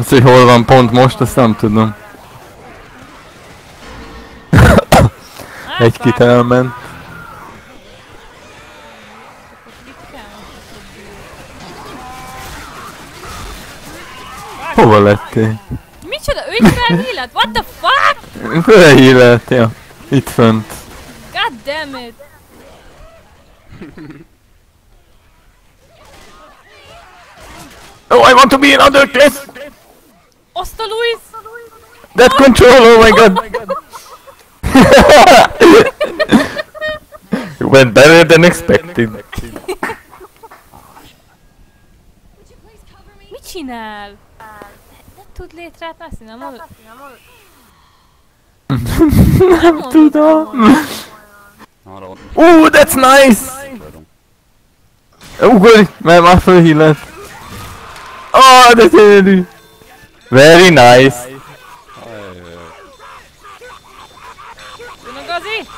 Azt, hogy hol van pont most, azt nem tudom. Egy kit elment. Hova lettél? Micsoda? Ő is felhílett? What the fuck? Fölhílelt, ja. Itt fönt. God damn it. Oh, I want to be in other class! Azt Luis! That control, oh my god! you went better than expected. Mit csinál? Nem tud létrát mászni, nem hallod? Nem tudom. Arra ott Oh, that's nice! tudom. Ugorj, mert már fölhílett. Oh, de gyönyörű! Very nice! Gazi!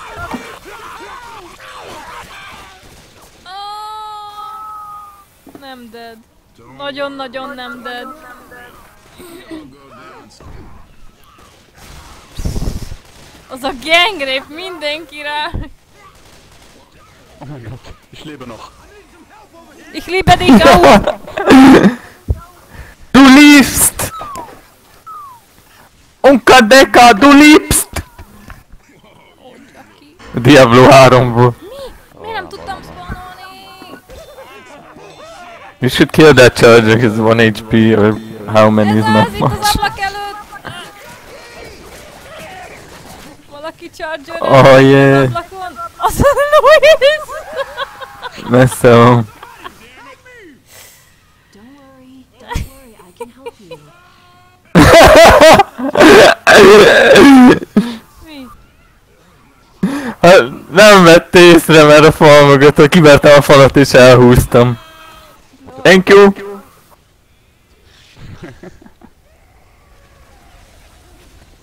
Nem dead. Nagyon-nagyon nem dead. Az a gang rape mindenkire! Oh mein Gott, ich lebe noch. Ich liebe dich auch! Du liebst! Unka Deka, du liebst! Diablo 3-ból. Miért nem tudtam spawnolni? You should kill that charger, he's 1 HP, or how many is not az az much. Valaki charger Oh yeah, ablakon? Az a Louis! messze van. Hát, nem vett észre, mert a fal mögött, hogy kivertem a falat és elhúztam. Thank you!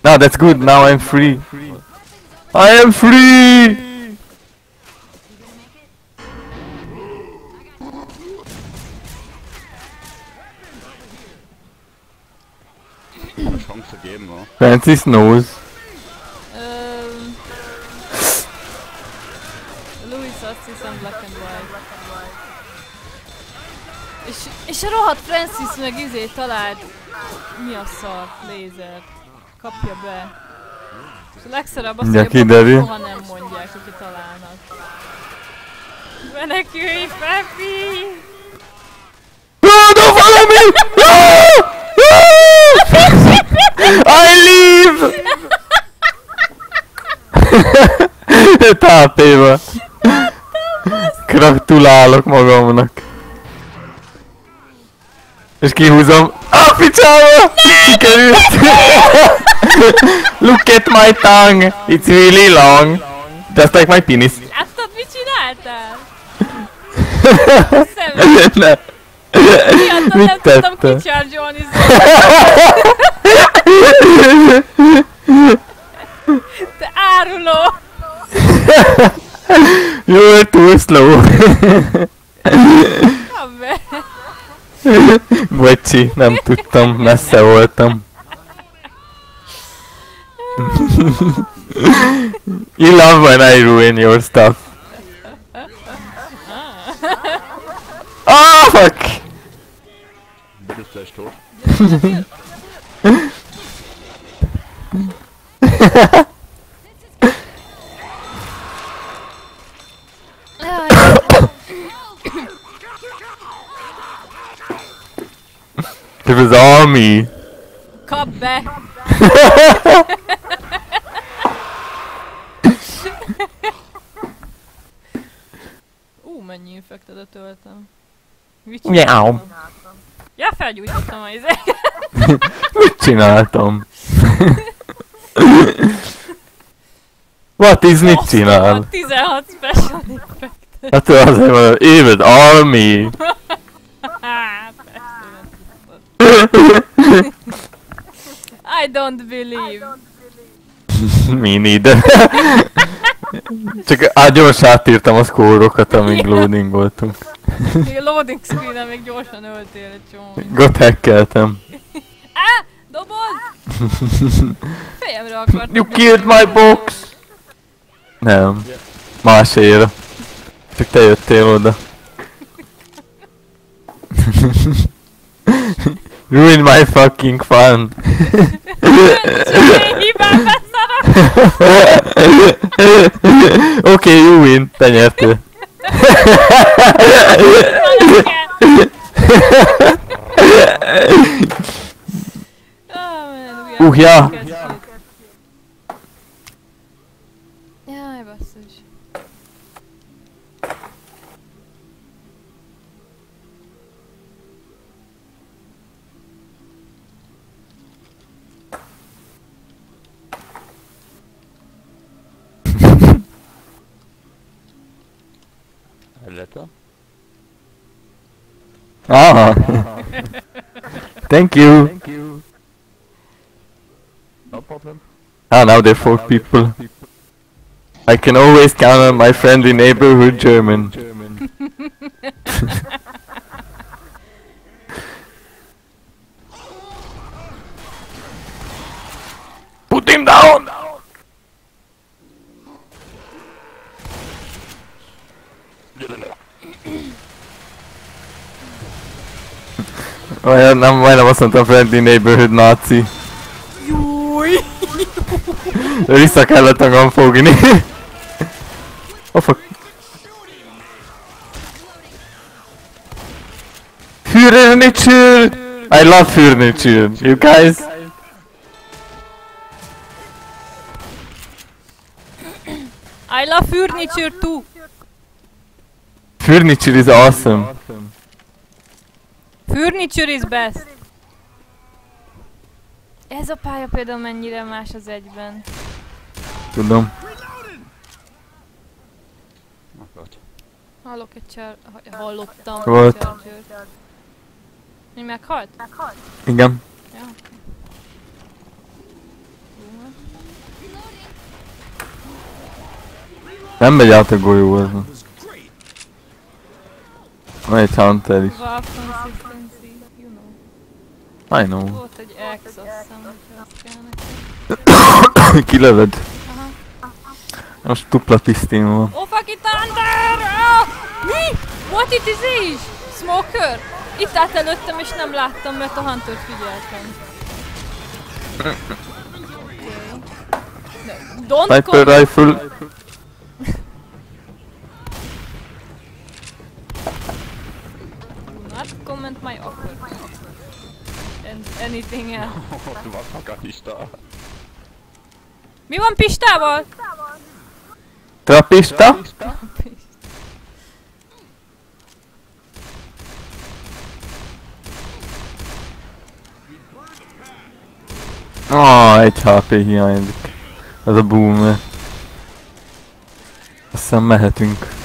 No, that's good, now I'm free. I am free! Francis knows. Öm... Louis azt hiszem black and white. És, és a rohadt Francis meg izé talált mi a szar, lézert. Kapja be. És a legszarabb az, Mindjárt hogy soha nem mondják, hogy találnak. Menekülj, Pepi! No, don't I leave! Tápéva. Gratulálok magamnak. És kihúzom. A picsába! Sikerült! Look at my tongue! It's really long. Just like my penis. Láttad, mit csináltál? Szemed. Ne. Miattad nem Mit tudtam kicsárgyolni Te áruló! You're too slow. Bocsi, nem tudtam, messze voltam. you love when I ruin your stuff. Ah, fuck! Du bist gleich tot. It was all me. Kap be! Ú, mennyi infektedet töltem. Mit Miau. csináltam? Ja, felgyújtottam a izé. Mit csináltam? What is mit csinál? 16 special effect. Hát azért was all me. Hát, persze, nem tudtad. I don't believe. Mi neither. Csak á, gyors átírtam a szkórokat, amíg loading voltunk. Még a loading screen-en még gyorsan öltél egy csomó. Got hackeltem. Á, Fejemre akart. You killed my box! Nem. Máséra. Csak te jöttél oda. Ruin my fucking fun. Hibám Oké, okay, you win. Te nyertél. Uh, Letter? Ah. Thank you. Thank you. No problem. Ah, now they're four people. I can always count on my friendly neighborhood German. German. Put him down! Olyan nem, majdnem azt mondtam friendly neighborhood nazi. Júj! Vissza kellett magam fogni. oh fuck. Furniture! I love furniture. You guys? I love furniture too. Furniture is awesome. Furniture is best. Ez a pálya például mennyire más az egyben. Tudom. Hallok egy csár... ha- Hallottam Volt. egy charger Mi meghalt? Igen. Ja. Nem megy át a golyó ez. Van egy Hunter is. Valve consistency, you know. I know. Volt egy X, azt hiszem, hogy azt kell neki. Kilöved. Aha. Most dupla pisztén van. Oh fuck it, Thunder! Ah! Mi? What it is is? Smoker? Itt állt előttem és nem láttam, mert a Hunter-t figyeltem. Don't Sniper call rifle. Do not comment my offer. And anything else. noch gar nicht da. Mi van Pistával? Trapista? Ah, egy HP hiányzik. Ez a boomer. Azt hiszem mehetünk.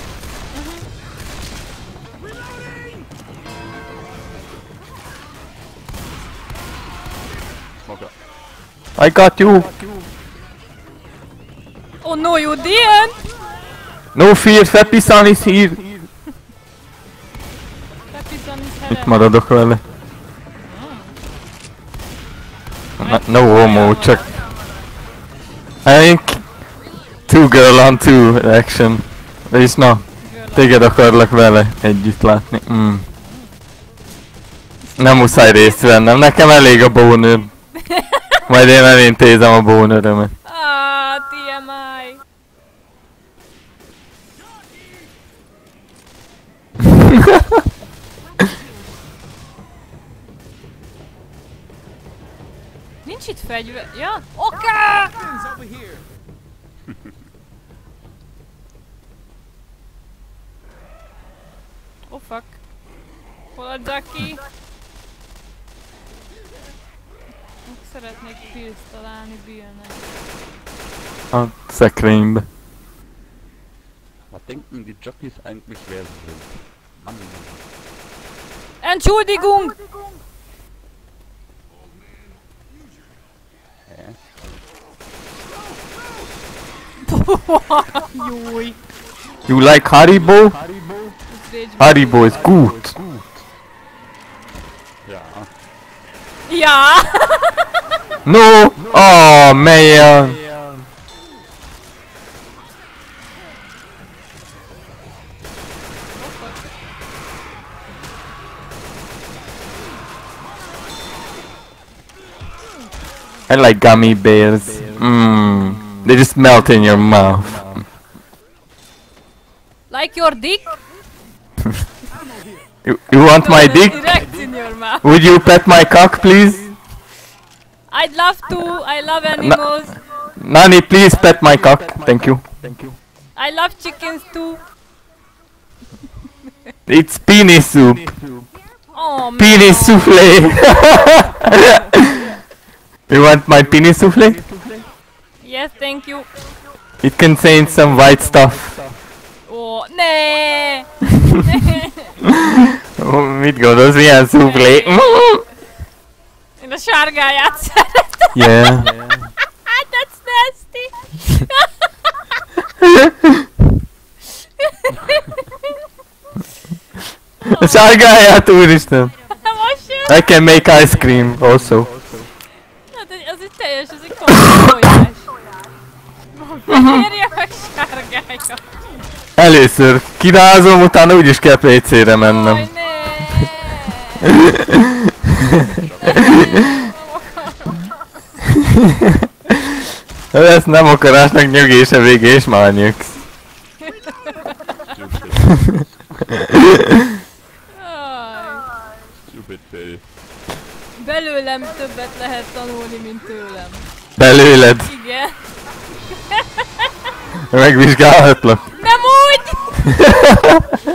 I got you! Oh no, you didn't! No fear, Fepisan is here! Pepizan is Itt here. maradok vele. Na, no homo, csak... I think... Two girl on two action. Is na, téged akarlak vele együtt látni. Mm. Nem muszáj részt vennem, nekem elég a bónőr. Majd én elintézem a bónőrömet. Ah, TMI. Nincs itt fegyver. Ja? Oké! Okay! oh fuck. Hol a Jackie? Szeretnék pills találni Billnek. A szekrénybe. Was denken die Jockeys eigentlich, wer sie sind? Mann. Entschuldigung! Hä? Júj! You like Haribo? Haribo is gut. Ja! No! Oh, man. I like gummy bears. Mmm. They just melt in your mouth. Like your dick? You, you want my dick? In your mouth. Would you pet my cock, please? I'd love to. I love animals. Nani, please pet my cock. Thank you. Thank you. I love chickens too. It's penis soup. Oh man. Penis souffle. you want my penis souffle? Yes, thank you. It contains some white stuff. Oh, Ó, ne! Mit gondolsz, milyen soufflé? Én a sárgáját szeretem. Yeah. That's nasty. A sárgáját, úristen. I can make ice cream also. Hát az egy teljes, ez egy komoly tojás. Fehérje meg sárgája. Először kirázom, utána úgyis kell PC-re mennem. Ne! Ez nem akarásnak nyögése vége és már nyögsz. Belőlem többet lehet tanulni, mint tőlem. Belőled. Igen. Megvizsgálhatlak. Nem úgy!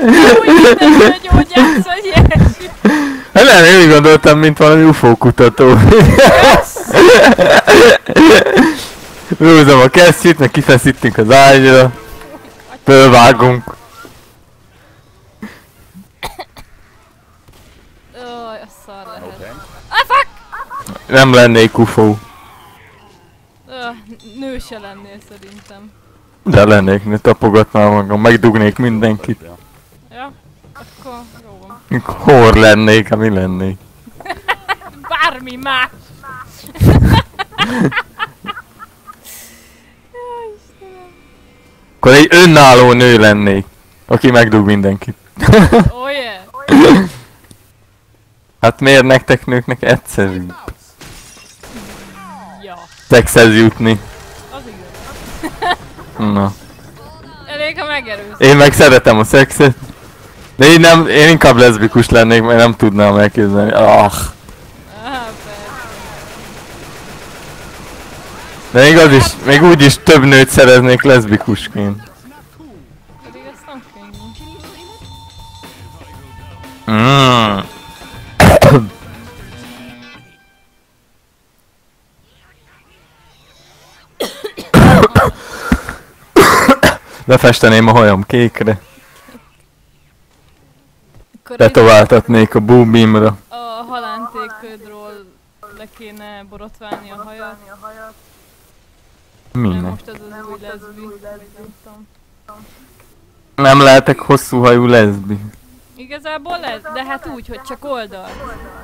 Nem úgy, nem hogy gyógyász, vagy ilyesmi. Hát nem, én úgy gondoltam, mint valami UFO kutató. Rúzom a kesztyűt, meg kifeszítünk az ágyra. Fölvágunk. Aj, a szar lehet. Ah, fuck! Nem lennék UFO. Öh, nő se lennél szerintem. De lennék, ne tapogatnám magam, megdugnék mindenkit. Ja. Akkor jó van. Hor lennék, ami lennék. Bármi más! Akkor egy önálló nő lennék, aki megdug mindenkit. Oh yeah! Hát miért nektek nőknek egyszerű Ja, szexhez jutni? az igaz. Na. Elég, ha megerősz. Én meg szeretem a szexet. De én nem, én inkább leszbikus lennék, mert nem tudnám elképzelni. Ah. De még az is, még úgy is több nőt szereznék leszbikusként. Pedig ez nem könnyű. Lefesteném a hajam kékre, Akkor tetováltatnék a búbimra. a halántéködről le kéne borotválni a hajat. Minek? most az az új leszbi. Nem tudom. Nem lehetek hosszú hajú leszbi. Igazából lesz, de hát úgy, hogy csak oldal.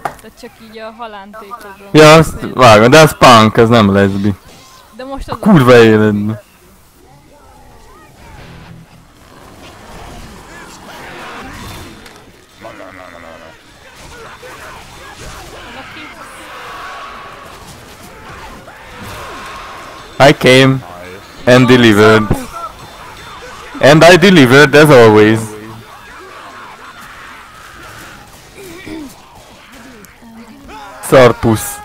Tehát csak így a halántékodról. Ja, azt vágom, de az punk, az nem leszbi. De most az Kurva életben. I came and delivered. And I delivered as always. Szarpusz.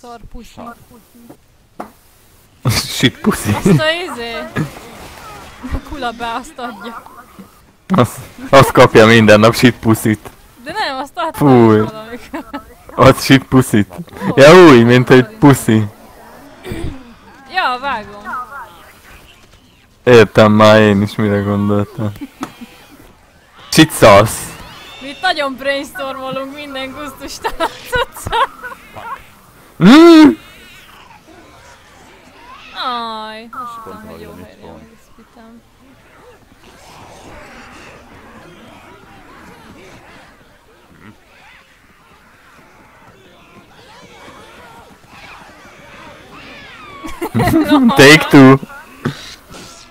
Szar puszi. Shit puszi. Azt a izé... A kulabá azt adja. Azt, azt kapja minden nap shit puszit. De nem, azt adta Fúj. valamikor. Ott shit puszit. Ja úgy, mint egy puszi. Ja, vágom. Értem már én is mire gondoltam. Sauce. Mi nagyon brainstormolunk minden gusztustalan cuccot. Mm. Aj, most tudom, hogy jó helyre van. megszpitem. Take two.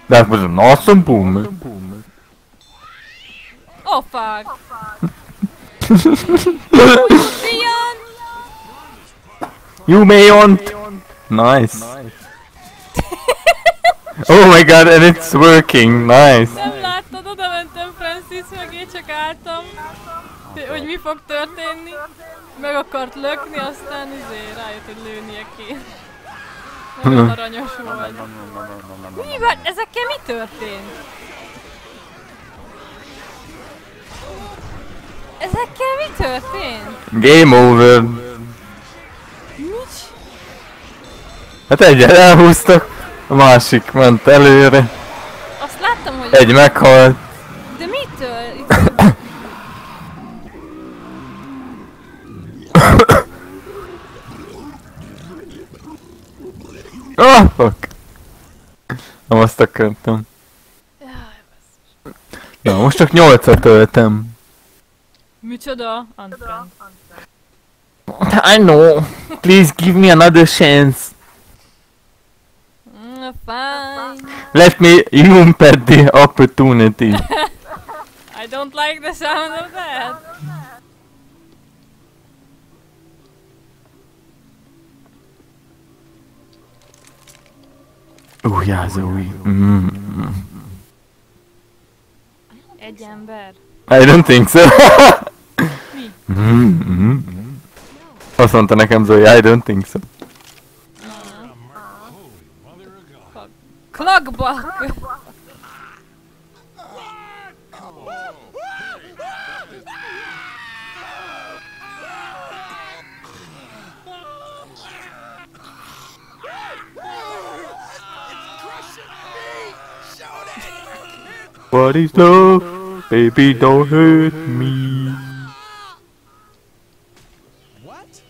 That was an awesome boom. Oh fuck! You may want. Nice. oh my god, and it's working. Nice. Nem láttad, oda mentem Francis mögé, csak álltam. Hogy mi fog történni. Meg akart lökni, aztán izé rájött, hogy lőnie kéne. Nagyon aranyos volt. Mi van? Ezekkel mi történt? Ezekkel mi történt? Game over. Nincs. Hát egyet elhúztak, a másik ment előre. Azt láttam, hogy... Egy meghalt. De mitől? Itt... Ah, fuck. Nem azt akartam. Na, most csak nyolcat töltem. Micsoda? Unfriend. I know. Please give me another chance. Mm, fine. Let me impede the opportunity. I don't like the sound of that. Oh, yeah, Zoe. Mm. Egy ember. I don't think so. Mi? mm, mm. Azt mondta nekem Zoe, I don't think so. Klagbak! What is love? Baby, don't hurt me. What?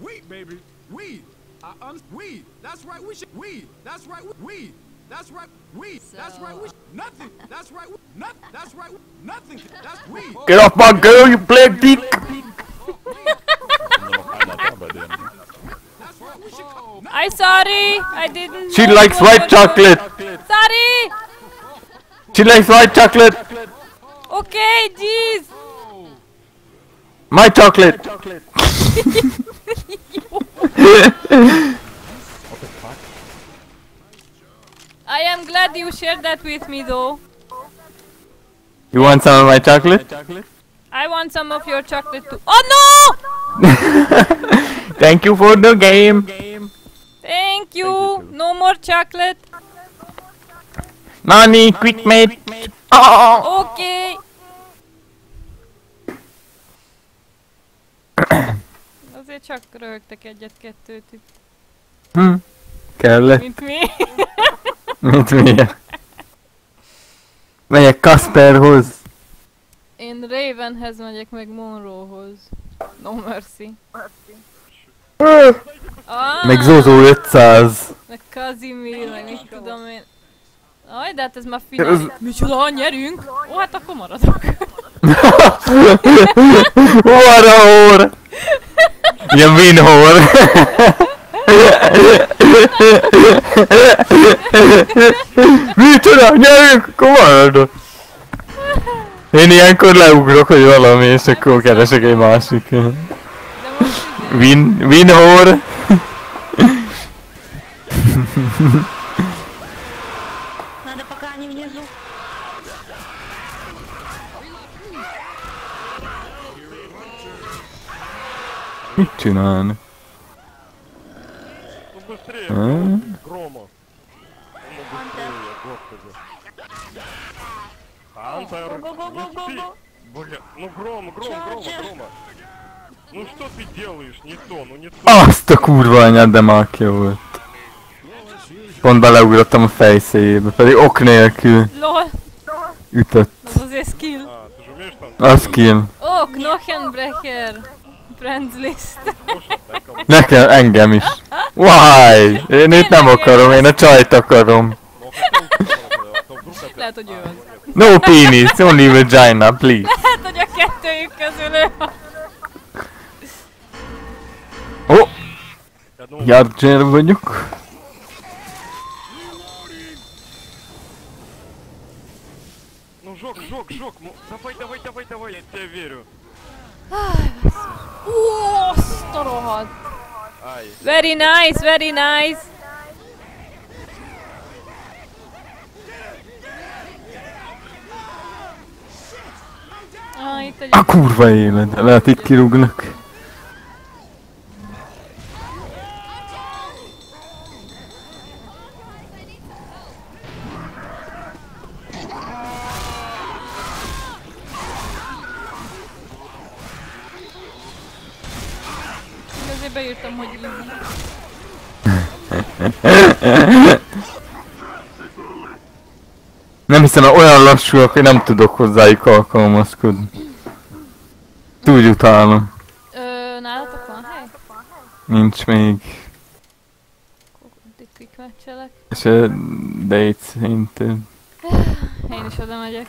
Weed, baby. Weed. I un- weed. That's right. We should. Weed. That's right. Weed. That's right. Weed. That's right. We nothing. That's right. Nothing. That's right. Nothing. That's weed. Get off my girl, you black dick! That's right. We should. Call. I sorry! I didn't She likes white chocolate! Sorry! She likes white chocolate! Okay, jeez! My chocolate! I am glad you shared that with me though. You want some of my chocolate? I want some of your chocolate too. Oh no! Thank you for the game! Thank you! No more chocolate. Nani, quick mate! Oh! Okay. Azért csak röhögtek egyet-kettőt itt, Hm. Kellett. mint mi. Mit miért? Megyek Kasperhoz. Én Ravenhez megyek meg Monroehoz. No mercy. Ah, Meg Zozó 500. meg Kazimir, meg mit tudom én. Aj, de hát ez már figyelj. Micsoda, nyerünk? Ó, hát akkor maradok. Warahor! Ilyen Winhor. Micsoda, nyerjünk, akkor maradok. Én ilyenkor leugrok, hogy valami, és akkor keresek egy másik. Win, Winhor. Надо пока они внизу. Mit csinálnak? Ну быстрее, А? Грома. Ну. Хантер, не спи. Бля, ну Гром, Гром, Грома, Грома. Ну что ты делаешь? Не то, ну не то. De már ki volt. Pont beleugrottam a fejszéjébe, pedig ok nélkül. LOL. Ütött. Az azért skill. A skill. Ok, Knochenbrecher. Friends list. Nekem, engem is. Why? Én itt nem akarom, én a csajt akarom. Lehet, hogy ő az. No penis, only vagina, please. Lehet, hogy a kettőjük közül ő van. Oh! Jarger vagyok. ну жёг, жёг, жёг. ну, Давай, давай, давай, давай, я тебе верю. Ó, azt a rohadt. Ай. Very nice, very nice. Ah, itt egy... A kurva élet, lehet itt kirúgnak. Beírtam, hogy. Nem hiszem, hogy olyan lassúak, hogy nem tudok hozzájuk alkalmazkodni. Túl utálom. Ö, nálatok van hely? Nincs még. Matchelek. És a date szerinted. Én is oda megyek.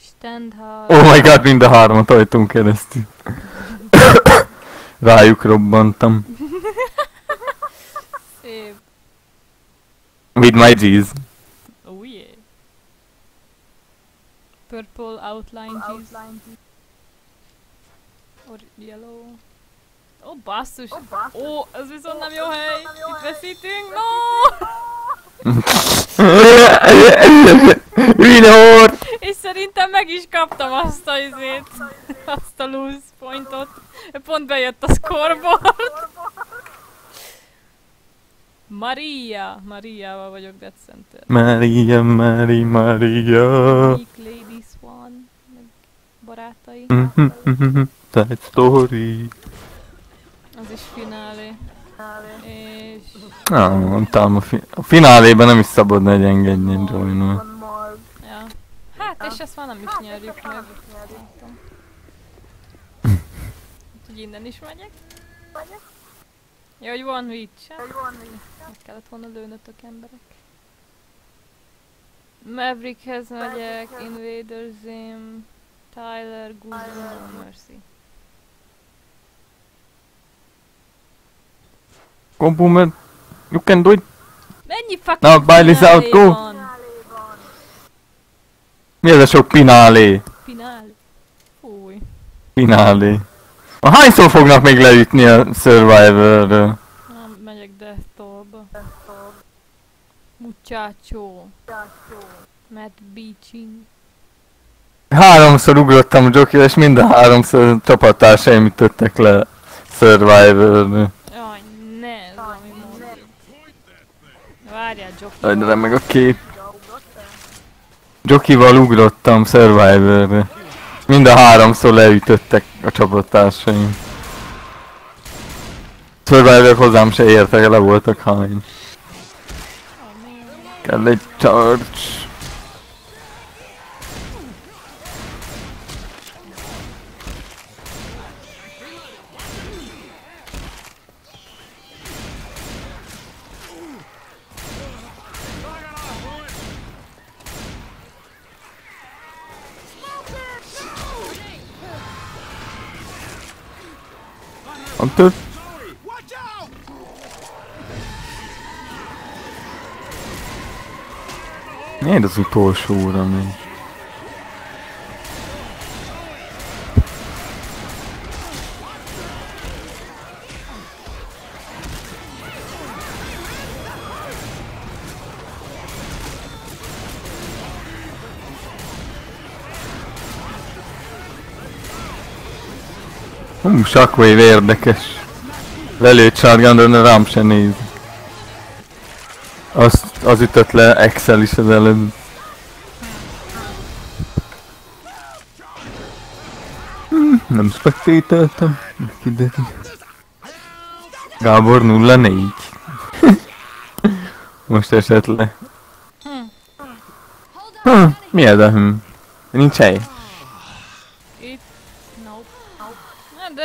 Stand hard. Oh my god, mind a hármat ajtón keresztül. Rájuk robbantam. Szép. With my G's. Oh yeah. Purple outline cheese. Or yellow. Ó, oh, basszus! Ó, oh, ez viszont nem jó hely! Itt veszítünk! No! Winner! És szerintem meg is kaptam azt a izét, azt a lose pointot. Pont bejött a scoreboard. Maria! Mariával vagyok Dead Center. Maria, Maria, Maria. Weak Lady Swan, meg barátai. That story. Az is finálé. És... Ah, mondtam, a, fi- a finálében nem is szabadna egy engedni Joynul. Ja. Hát, és ezt már nem is nyerjük meg. Úgyhogy innen is megyek. Ja, hogy van reach Meg kellett volna lőnötök emberek. Maverickhez megyek, Invader Zim, Tyler, Guzman, Mercy. Go boomer. You can do it. Mennyi fucking Na, Bailey's finálé out, go! van? Mi ez a sok pinálé? Finálé. Fúj. Pinálé. A hányszor fognak még leütni a Survivor-ről? Nem, megyek Deathtorba. Muchacho. Matt Beaching. Háromszor ugrottam a jockey és mind a háromszor a csapattársaim ütöttek le Survivor-ről. Jaj, ne, ez ami mondjuk. Várjál, Jockey. Egyre meg a kép. Jokival ugrottam Survivor-re. Mind a háromszor leütöttek a csapattársaim. Survivor hozzám se értek, le voltak hány. Kell egy charge. Watch out! Miért az utolsóra még? Hú, Shockwave érdekes. Lelőtt shotgun, de rám se néz. Azt, az ütött le Excel is az előbb. Hm, nem spectateltem. Kiderül. Gábor 04. Most esett le. Hm, mi ez a hm? Nincs hely.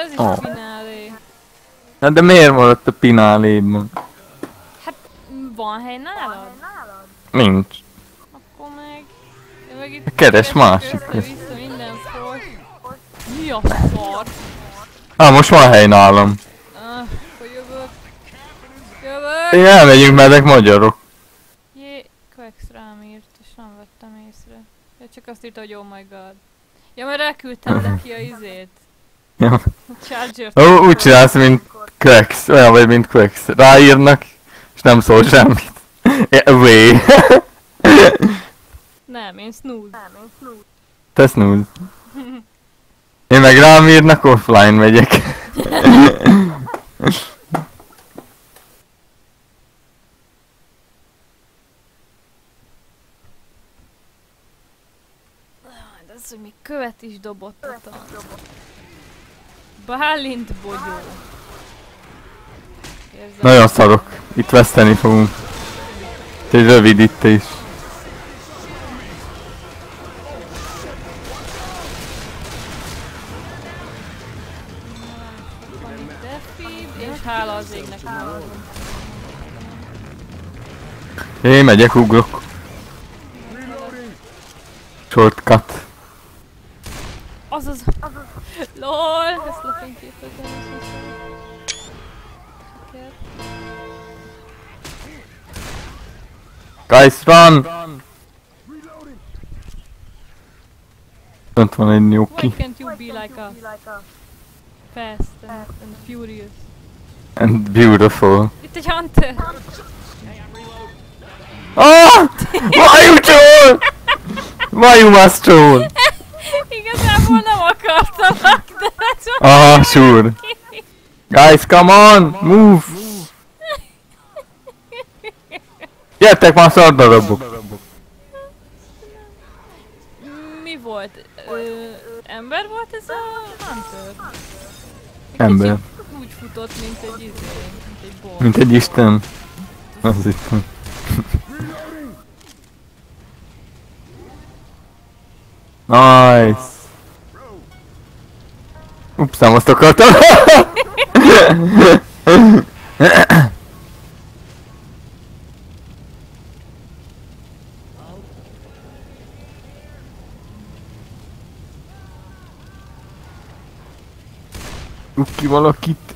Ez is Oh. finálé. Hát de miért maradt a pináléban? Hát, van hely nálad? Nincs. Akkor meg... Én meg itt Keres másik. Minden. Mi a szar? Ah, most van hely nálam. Ah, akkor Én elmegyünk, mert ezek magyarok. Jé, Quex rám írt, és nem vettem észre. Ja, csak azt írta, hogy oh my god. Ja, mert elküldtem neki a izét. Ja. Ó, úgy csinálsz, mint Quex, olyan vagy, mint Quex. Ráírnak, és nem szól semmit. Yeah, Way. Nem, én snooze. Te snooze. Én meg rám írnak, offline megyek. De az, hogy még követ is dobott a tank. Bálint bogyó. Érzem. Nagyon szarok. Itt veszteni fogunk. Egy rövid itt is. Hála az égnek. Én megyek, ugrok. Shortcut. Azaz. LOL, ezt lefényképezem. ezt muszáj. Hacker. Guys, run! Ott van egy Why nyuki. can't you be like us? Fast and, and furious. And beautiful. Itt egy hunter! Ah! Why you troll? Why you must troll? Igazából nem akartam, de ez Aha, sure. Guys, come on! Move! Gyertek már szardarabok! Mi volt? Ö, ember volt ez a hunter? Ember. Úgy futott, mint egy izé, mint egy bomb. Mint egy isten. Az itt Nice. Ups, nem azt akartam. Rúg ki valakit.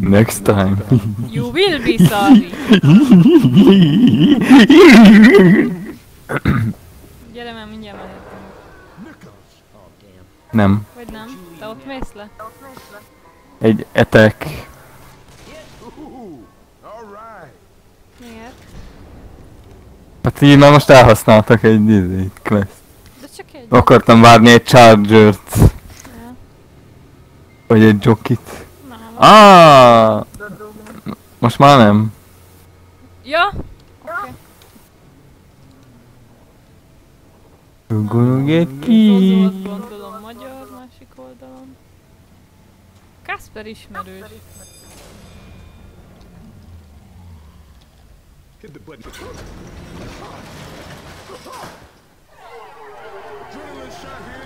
Next time. You will be sorry. Gyere már, mindjárt mehetünk. Nem. Vagy nem? Te ott mész le? Egy right. Miért? Hát így már most elhasználtak egy izét, quest. De csak egy. Akartam várni egy chargert. Ja. Vagy egy jokit. Ah! Most már nem. Ja? Oké. Rugolog egy Zozó ki. az gondolom magyar másik oldalon. Kasper ismerős. Hit the button. Adrenaline shot here.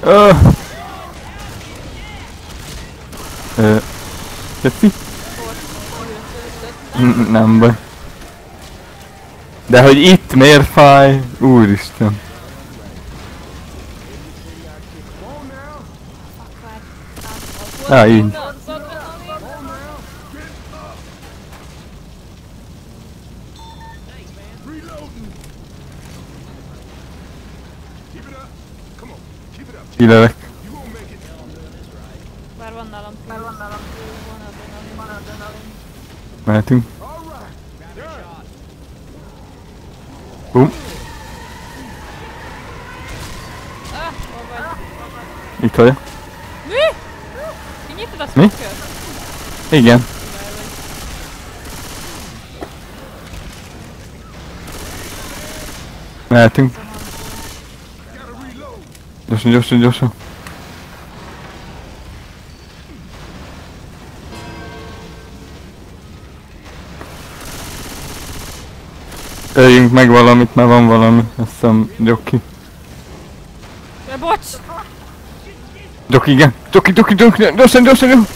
Ö... Tetszik? N- Nem baj. De hogy itt miért fáj? Úristen. Á, így. Az adrenalin. Reloading. Keep it up. Come on. Keep it up. Kilelek. You gonna make it. Bár van nálam túl. Van nálam túl. Van adrenalin. Van adrenalin. Mehetünk. All right. Done. Bum. Ah, hol vagy? Itt vagyok. Mi? Kinyitod a Mi? smoker? Igen. Mehetünk. Gyorsan, gyorsan, gyorsan. Öljünk meg valamit, mert van valami. Azt hiszem, joki. De bocs! Joki, igen. Joki, Joki, Joki, gyorsan, gyorsan, gyorsan.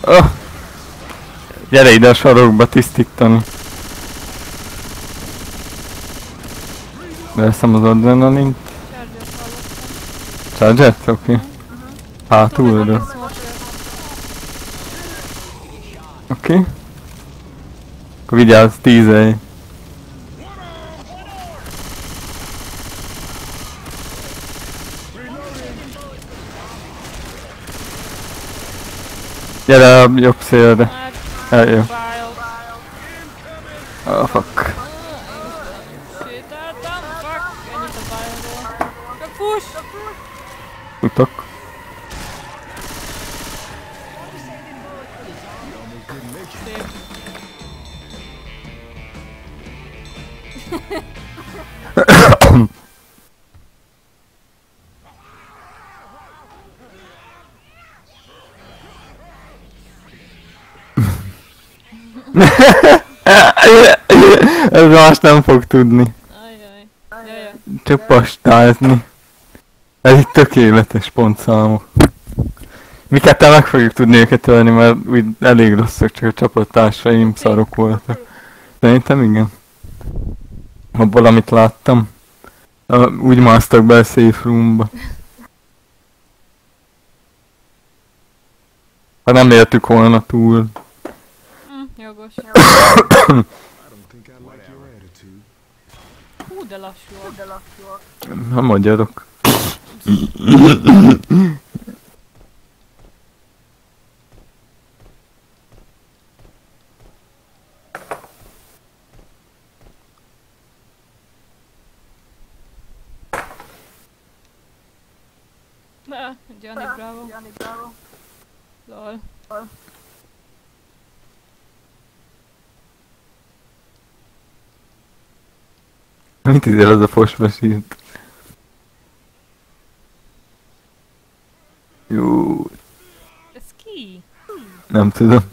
Oh. Gyere ide a sarokba tisztítani. Veszem az adrenalint. Charger hallottam. Charger? Oké. Okay. Hátulra. Smoker. Oké. Okay. Akkor vigyázz, tízelj. Gyere a jobb szélre. Eljön. Más nem fog tudni. Jajjaj. Csak pastázni. Ez itt tökéletes pontszámok. Mi ketten meg fogjuk tudni őket ölni, mert úgy elég rosszak, csak a csapattársaim szarok voltak. Szerintem igen. Abból, amit láttam. Ö, Úgy másztak be a safe roomba. Ha nem éltük volna túl. Hm, jogos. Hú, de lassú. De lassú. A magyarok. Na, Johnny Bravo. Johnny Bravo. Lol. Mit izél az a fosvasít? Jó, Ez ki? nem tudom.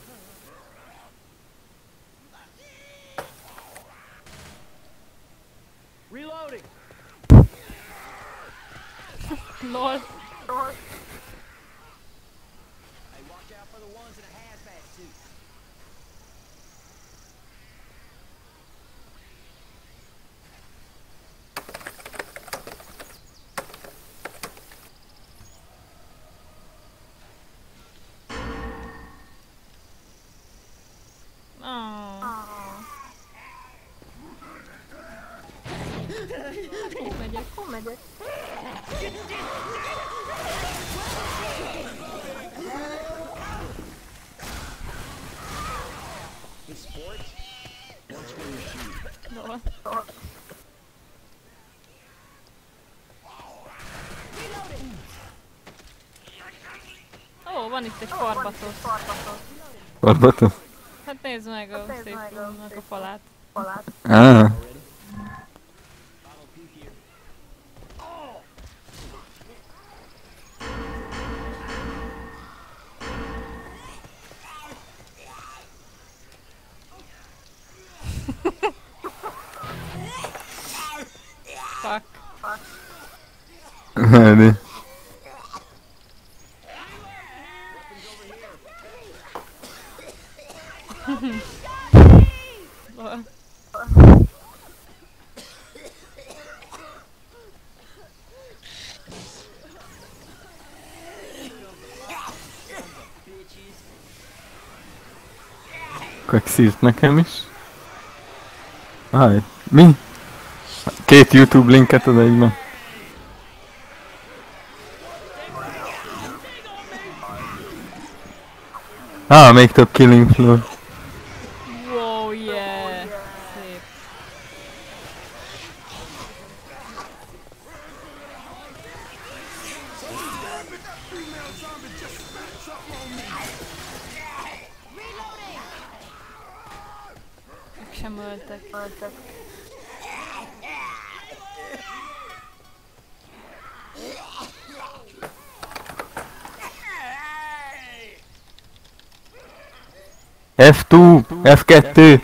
Lol. Oh. Hol megyek? Hol megyek? Lol. Ó, van itt egy farbatos. Barbatos? Hát nézd meg a safe roomnak a falát. Ah. Quicksilver nekem is. Háj, mi? Két YouTube linket az egyben. Á, még több killing floor. Tú, F2.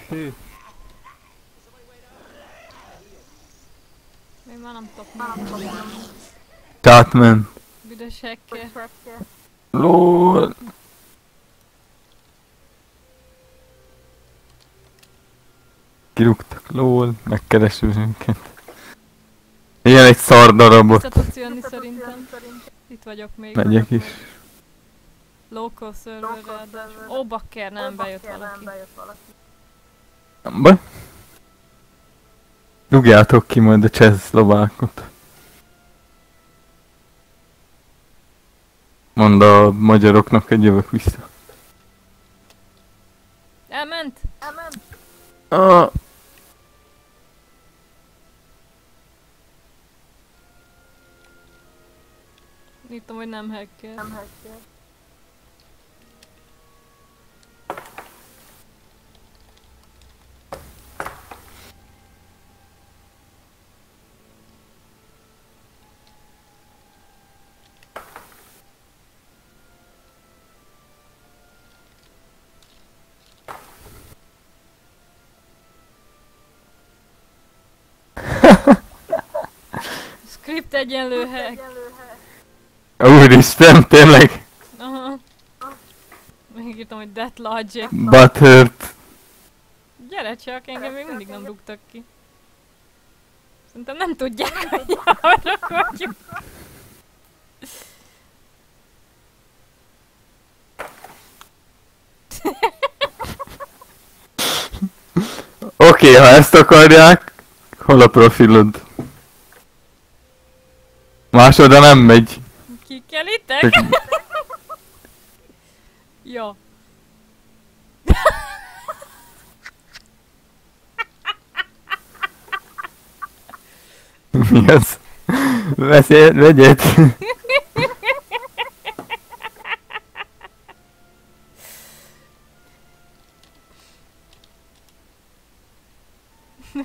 Még már nem kapom. Tatman. Büdös hekke. LOL. Kirúgtak, lol, megkeresünk minket. Ilyen egy szar darabot. Vissza tudsz jönni szerintem. Itt vagyok még. Megyek is. Local server ráadásul. Ó, bakker, nem bejött valaki. Nem baj. Dugjátok ki majd a csehszlovákot. Mondd a magyaroknak, hogy jövök vissza. Elment? Ah, Írtam, hogy nem hacker. Nem hacker. Script egyenlő hack. úristen, tényleg. Aha. Megírtam, hogy Death Logic. Butthurt. Gyere csak, engem még mindig nem rúgtak ki. Szerintem nem tudják, hogy arra vagyunk. Oké, ha ezt akarják, hol a profilod? Másoda nem megy. Kikelitek? Jó. Mi az? Veszél, vegyet.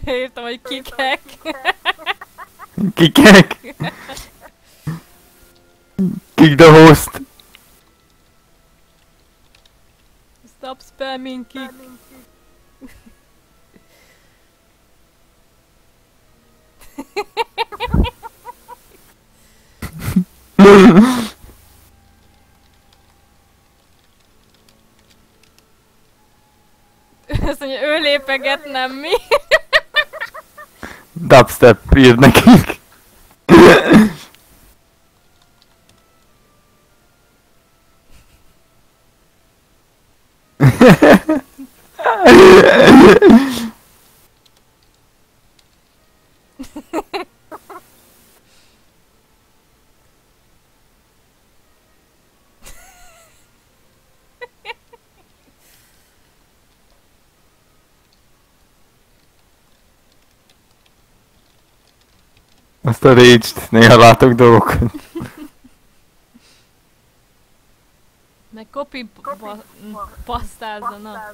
Írtam, hogy kikek. Kikek? Kick the host. Stop spamming kick. Azt mondja, ő lépeget, nem mi. Dubstep ír nekik. Azt a rage néha látok dolgokat. Meg copy pa- pasztázzanak.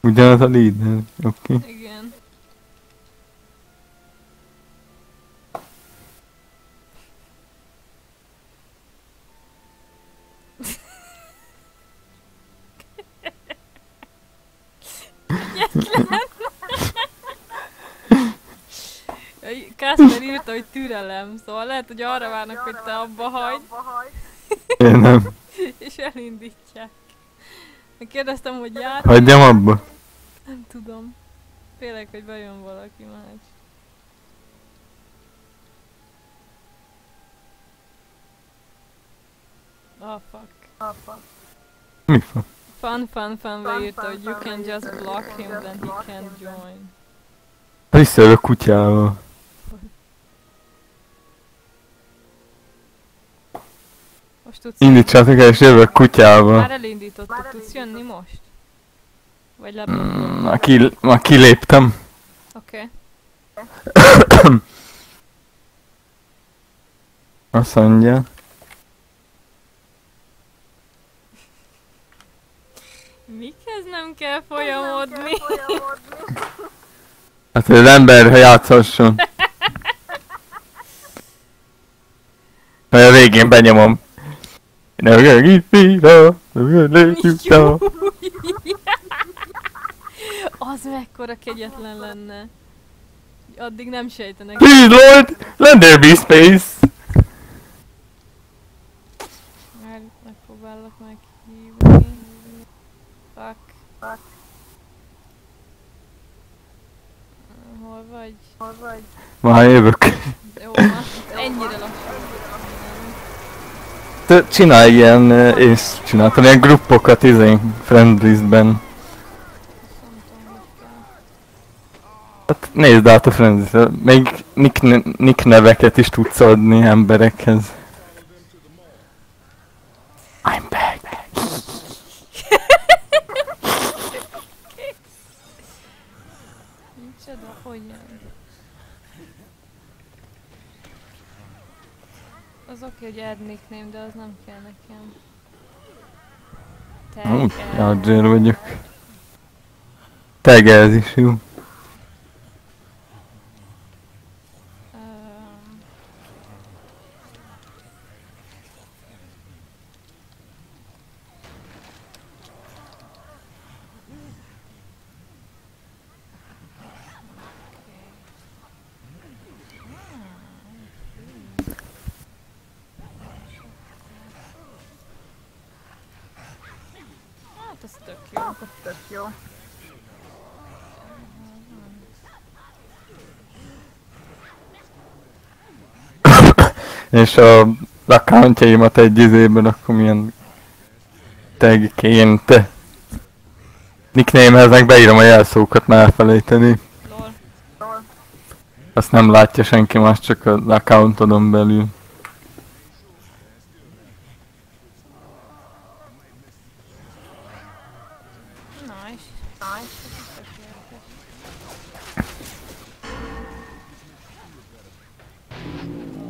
Ugyanaz a leader, oké. Okay. Igen. Egyetlen. Jaj, Kasper türelem, szóval lehet, hogy arra várnak, hogy te abba hagyd, Én nem. és elindítják. Kérdeztem, hogy jár. Hagyjam abba. Nem tudom. Félek, hogy bejön valaki más. Oh fuck. Mi van? Fun, fun, fun beírta, hogy you can just block him, then he can't join. Visszajövök kutyával. Most tudsz Indítsátok el és jövök Már kutyával. elindítottad, tudsz jönni most? Vagy le... Mm, Már, ki, már kiléptem. Oké. Azt mondja. Mikhez nem kell folyamodni? Hát hogy az ember játszhasson. végén benyomom. Never gonna give me up, never gonna let you down. Az mekkora kegyetlen lenne. Addig nem sejtenek. Please Lord, let there be space. Már megpróbálok meghívni. Fuck. Fuck. Hol vagy? Hol vagy? Már jövök. Jó, ennyire lassú. Te csinálj ilyen, és csináltam ilyen gruppokat izén, friendlistben. Hát nézd át a friendlist még nick, nick neveket is tudsz adni emberekhez. I'm back. Micsoda, hogyan? Oké, hogy add nickname, de az nem kell nekem. Te Úgy, kell. Arger vagyok. Tegelz is jó. Öm, Hát ez tök jó. Tök jó. És a accountjaimat egy izében akkor milyen tagként nicknamehez meg beírom a jelszókat, ne elfelejteni. Lol. Azt nem látja senki más, csak az accountodon belül.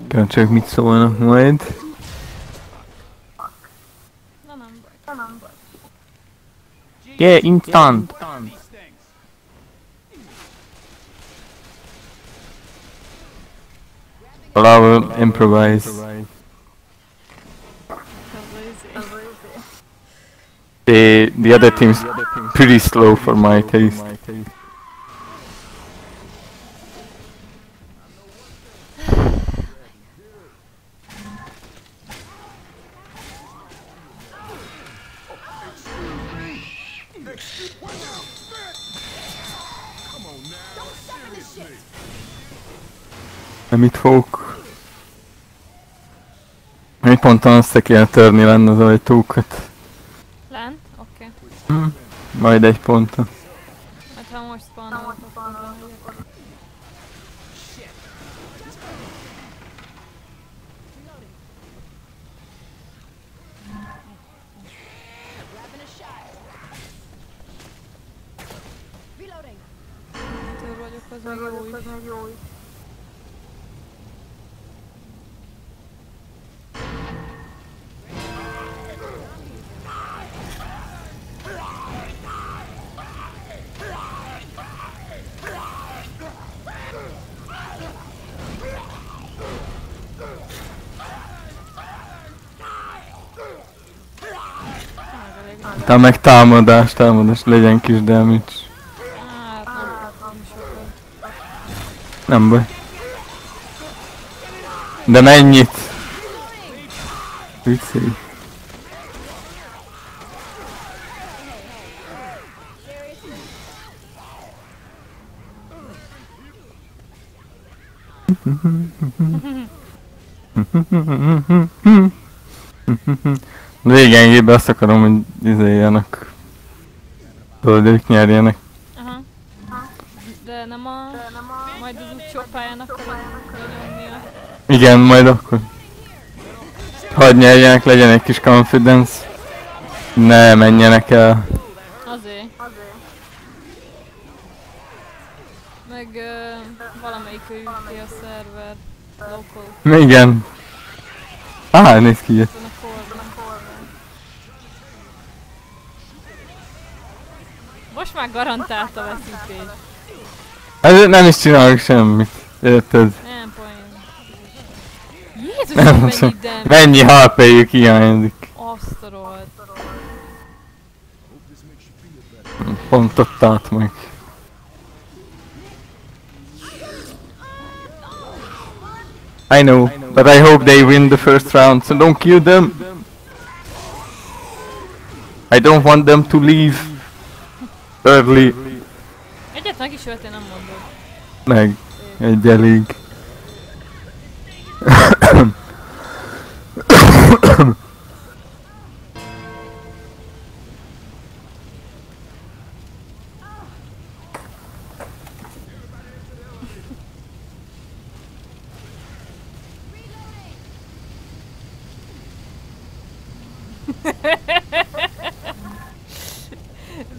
Kíváncsiak mit szólnak majd. Na. Yeah, instant! Will improvise. The, the other team's pretty slow for my taste. Nem itt fogok. Még ponton össze kell törni lenne az ajtókat. Lent? Oké. Majd egy ponton. Majd ha most akkor rájövök. Tör vagyok, az meg jó is. Tényleg elég nagy. Te meg támadás, támadás, legyen kis damage. Hát, nem, nem sokat. Nem baj. De mennyit? Viccelj. Végengében azt akarom, hogy izéljenek. Tudod, ők nyerjenek. Aha. De nem a... Majd az utcsó pályán akarod. Igen, majd akkor. Hadd nyerjenek, legyen egy kis confidence. Ne menjenek el. Azért. Meg ö, valamelyik ő ki a szerver. Local. Igen. Á, néz ki ilyet. Már garantált a veszítés. Ez nem is csinálok semmit. Érted? Nem poén. Jézus Nem, Mennyi mennyi HP-jük hiányzik. Azt a rohadt. Pont ott állt meg. I know, but I hope they win the first round, so don't kill them. I don't want them to leave early. Egyet meg is ölt, én nem mondod. Meg, egy elég.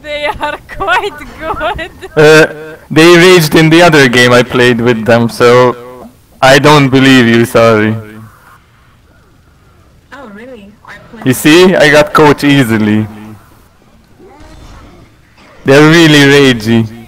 They are quite good. Uh, they raged in the other game I played with them, so I don't believe you, sorry. Oh, really? I played. You see, I got coach easily. They're really ragey.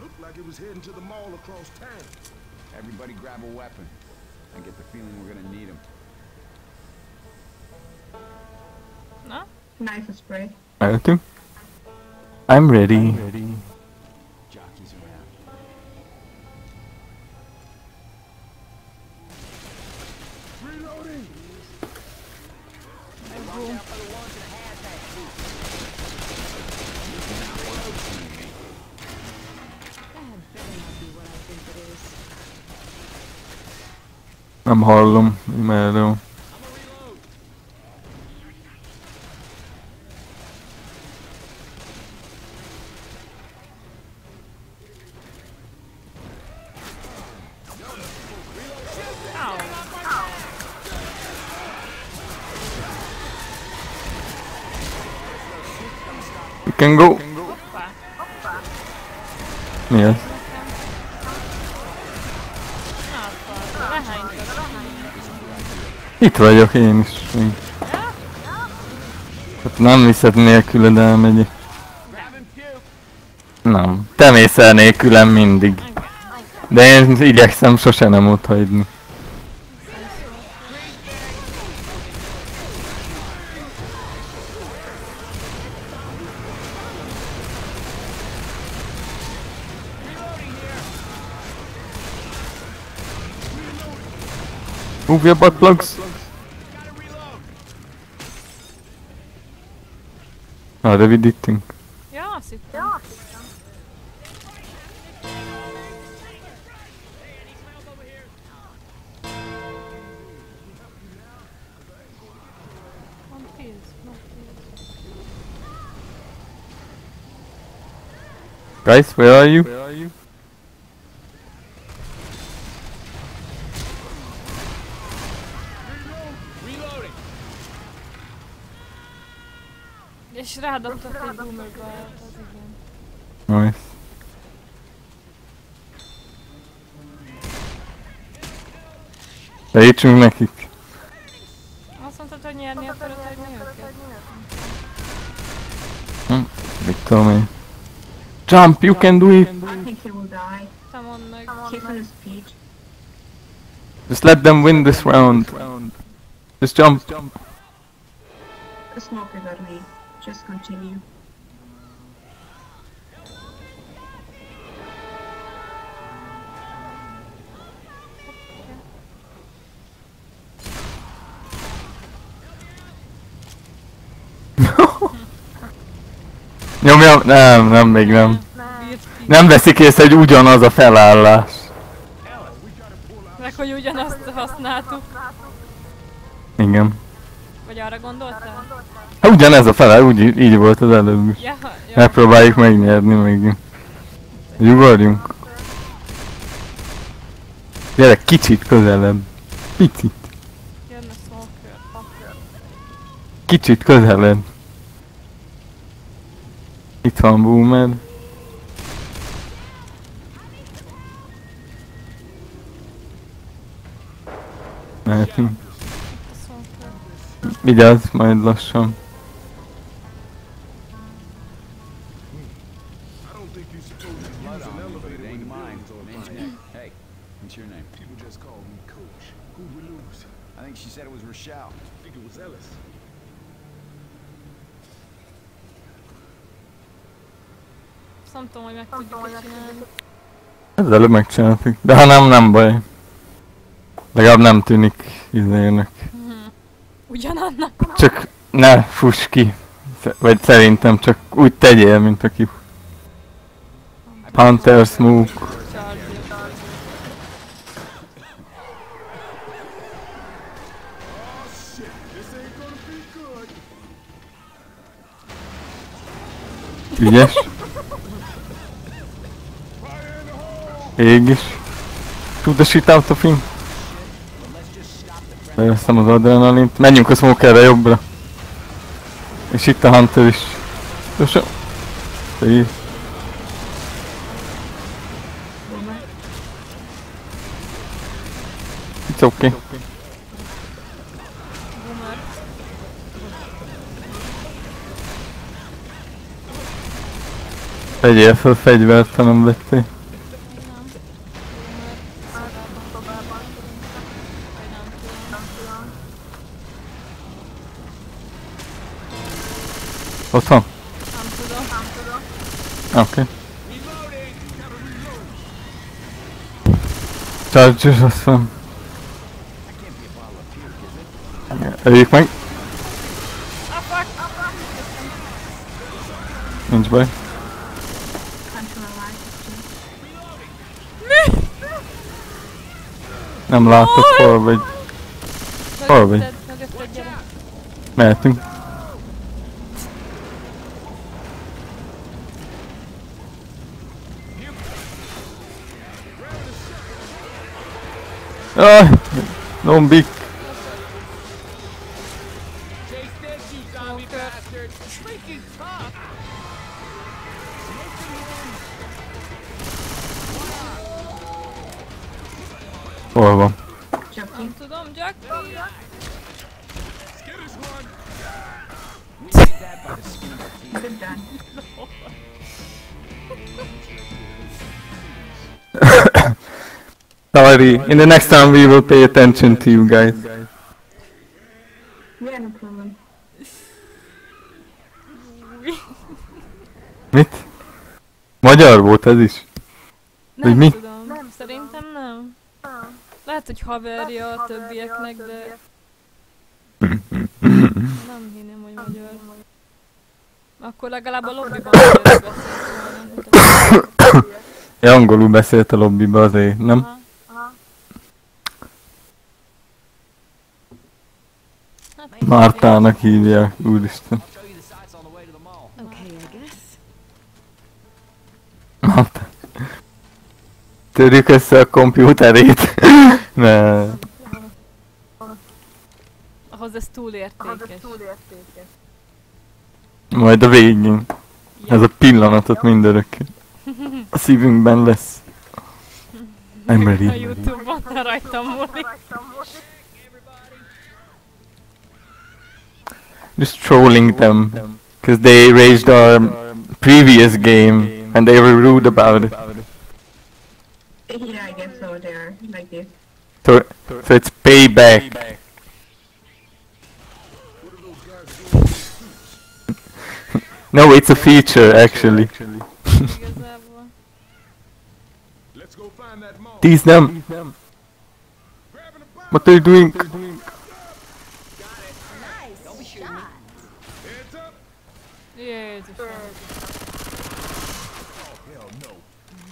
Looked like it was heading to the mall across town. Everybody grab a weapon. I get the feeling we're gonna need them. Na? Knife spray. Eltünk? I'm ready. Jockeys Nem hallom, imádom. Itt vagyok én is. Hát nem viszed nélküled elmegyek. Nem. Te mész el nélkülem mindig. De én igyekszem sose nem ott hagyni. Move your butt plugs. Ah, rövidítünk. Ja, azt hittem. Van pénz, van pénz. Guys, where are you? És rádobtak egy boomerbe, az igen. Nice. Segítsünk nekik. Azt mondtad, hogy nyerni akarod hagyni őket? Mit tudom én. Jump, you can do it. I think he will die. Te mondd meg. Give him his speech. Just let them win this round. Just jump. Nem, nem, még nem. Nem veszik észre, hogy ugyanaz a felállás. Meg hogy ugyanazt használtuk. Igen. Vagy arra gondoltál? Hát ugyanez a fele, úgy, így volt az előbb is. Ja, ja. Megpróbáljuk megnyerni megint. Hogy Ugorjunk. Gyere, kicsit közelebb. Picit. Kicsit közelebb. Itt van Boomer. Mehetünk. Vigyázz, majd lassan. I don't think you're supposed to use an elevator It when ain't the mine. building's on Name's fire. Nick. Hey, what's your name? People just call me Coach. Who'd we lose? I think she said it was Rochelle. I think it was Ellis. Azt nem tudom, hogy meg tudjuk csinálni. Az előbb megcsináltuk. De ha nem, nem baj. Legalább nem tűnik izének. Ugyanannak. Csak ne fuss ki. Vagy szerintem csak úgy tegyél, mint aki... Hunter Smoke. Ügyes. Ég is. Shoot the shit out of him. Beveszem az adrenalint. Menjünk a smokerre jobbra. És itt a Hunter is. Gyorsan. Szép. It's okay. Boomer. Vegyél fel fegyvert, ha nem vettél. Ott van? Nem tudom. Oké. Okay. Chargers azt van. Öljük meg. Nincs baj. Control Nem látok hol vagy. Hol vagy? Mögötted, mögötted, gyere. Mehetünk. Ah, Lombik. Hol Sorry, in the next time we will pay attention to you guys. Yeah, no problem. Mit? Magyar volt ez is? Nem mi? tudom. Szerintem nem. Lehet, hogy haverja a többieknek, de... Nem hinném, hogy magyar. Akkor legalább a lobbyban beszélt volna. Ja, angolul beszélt a lobbyba azért, nem? Aha. Hát, Mártának hívják, úristen. Márta. Törjük össze a kompjúterét. ne. Ahhoz ez túl értékes. Majd a végén. Ez a pillanatot mindörökké. A szívünkben lesz. Ready. A Youtube-on rajtam múlik. Just trolling them. Because they raised our previous game and they were rude about it. Yeah, I guess so. They're like this. So, so it's payback. no, it's a feature actually. Igazából. Let's go find that mall. Tease them. What are you doing?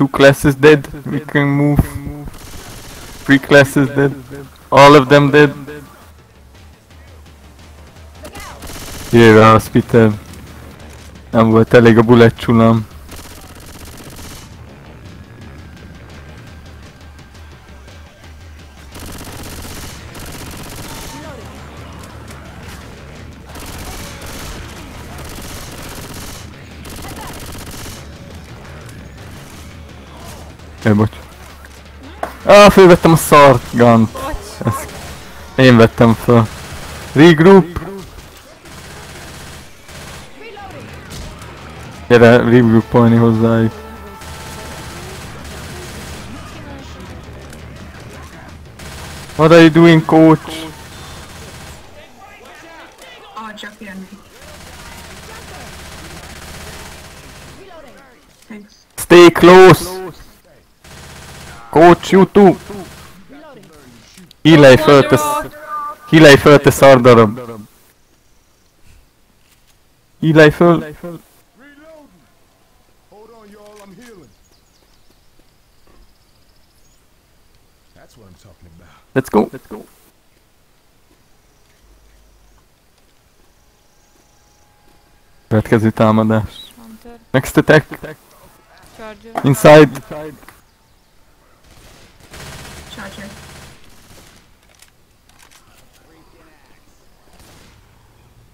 Two classes dead. We can move. Three classes dead. All of them dead. A hospital. Nem volt elég a bullet csulam. Jaj, bocs. Ah, fölvettem a szart gant. Ezt én vettem föl. Regroup. Gyere, regroupolni hozzájuk. What are you doing, coach? Ah, csak jönni. Stay close! Coach, you too! Hílej föl, te, sz- hílej föl, te szardarab! Hílej föl! Reloading. Hold on, y'all. I'm healing. That's what I'm talking about. Let's go! Let's go! Következő támadás. Next attack! Charger. Inside! Charger.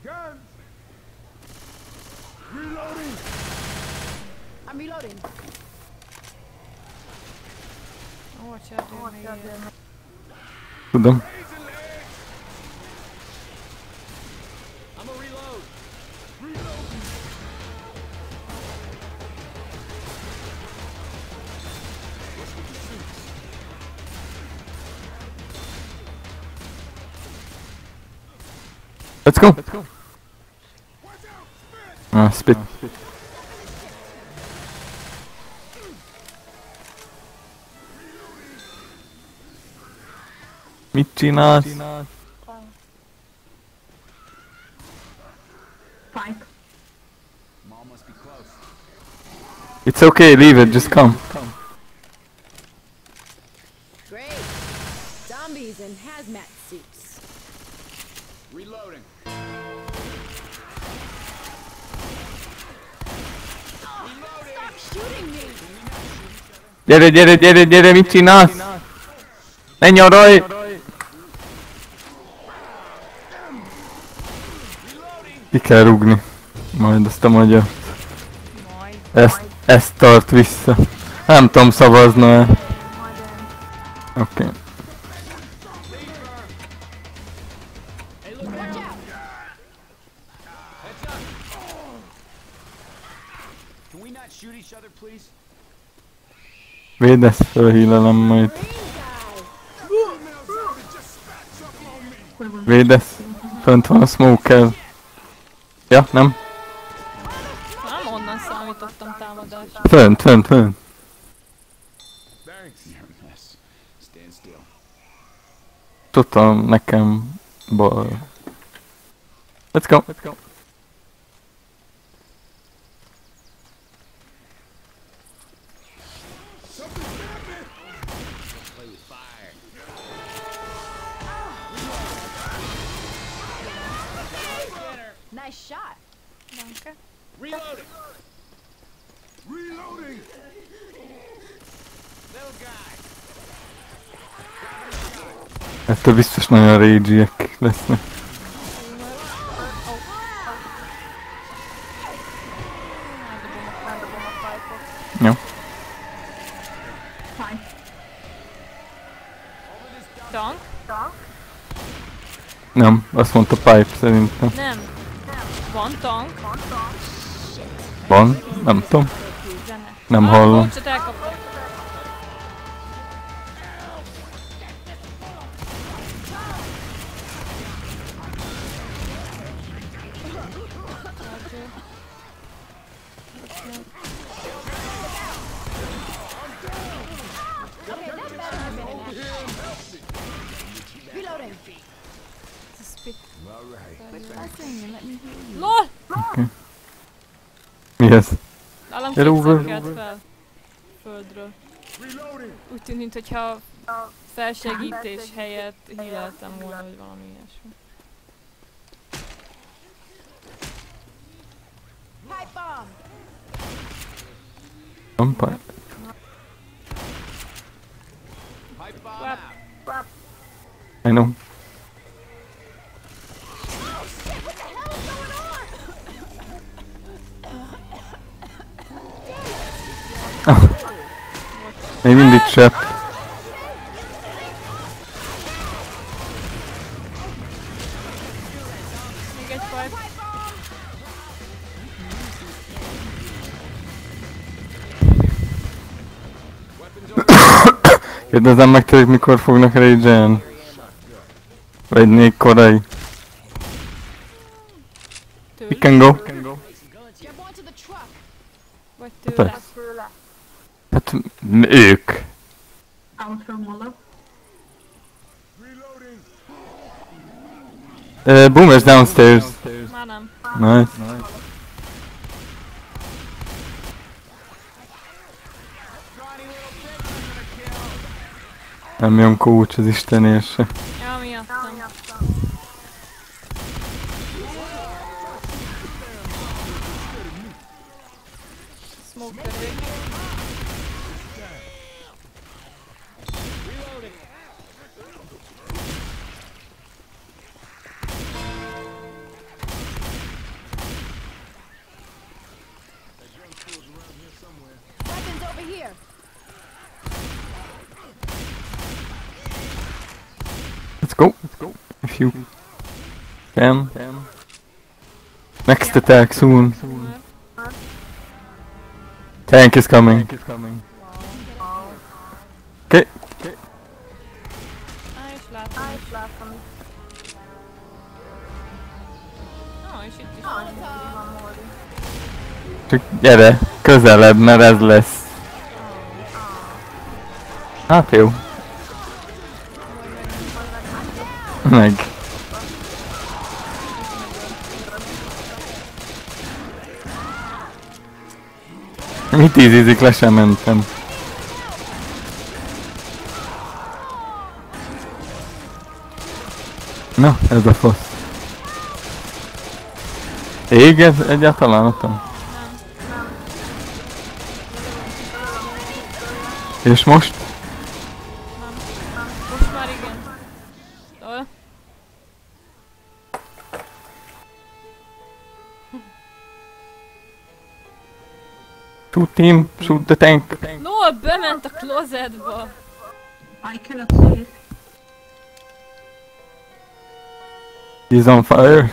Guns. Reloading. I'm reloading. Ó, a Charger még él. Tudom. Let's go. Let's go. Ah, spit. Mit csinálsz? Pipe. Mall must be close. It's okay, leave it, just come. Great. Zombies in hazmat suits. Reloading. Stop shooting me! Gyere, gyere, gyere, gyere, mit csinálsz? Ne nyaralj! Ki kell rúgni. Majd azt a magyar. Ezt, ezt tart vissza. Nem tudom szavazni el. Oké. Okay. Védesz fölhílelem majd. Védesz. Fönt van a smoke Ja, nem? Nem onnan számítottam támadásra. Fönt, fönt, fönt. Tudtam nekem bal. Let's go. Let's go. Ettől biztos nagyon rage lesznek. Jó. Tank? Nem, azt mondta pipe szerintem. Nem. Van tank? Van? Nem tudom. Nem Ah, hallom. Oké. Okay. Mi ez? Alamfékszem fel. Földről. Úgy tűnt, mintha felsegítés helyett híleltem volna, hogy valami ilyesmi. Vampire. I know. Még mindig csepp. Még egy faj. Kérdezem meg tőlük, mikor fognak rage Vagy még korai. We Tőlük? can go. Jump onto the truck. Vagy Persze. tőle? Hát m- ők. I'll throw Molotov. Uh, Boomer's downstairs. Már nem. Nice. Nem jön coach az istenért se. Ja, miattam. Smoke go. Let's go. If you can. Next attack soon. Tank is coming. Okay. Á, és látom. Á, és látom. Ó, és itt is van. Csak gyere, közelebb, mert ez lesz. Hát jó. Meg. Mit ízízik, le sem mentem. Na, ez a fasz. Ég ez egyáltalán ott? És? Most Shoot him, shoot the tank. Noah bement a klozetba. I cannot see it. He's on fire.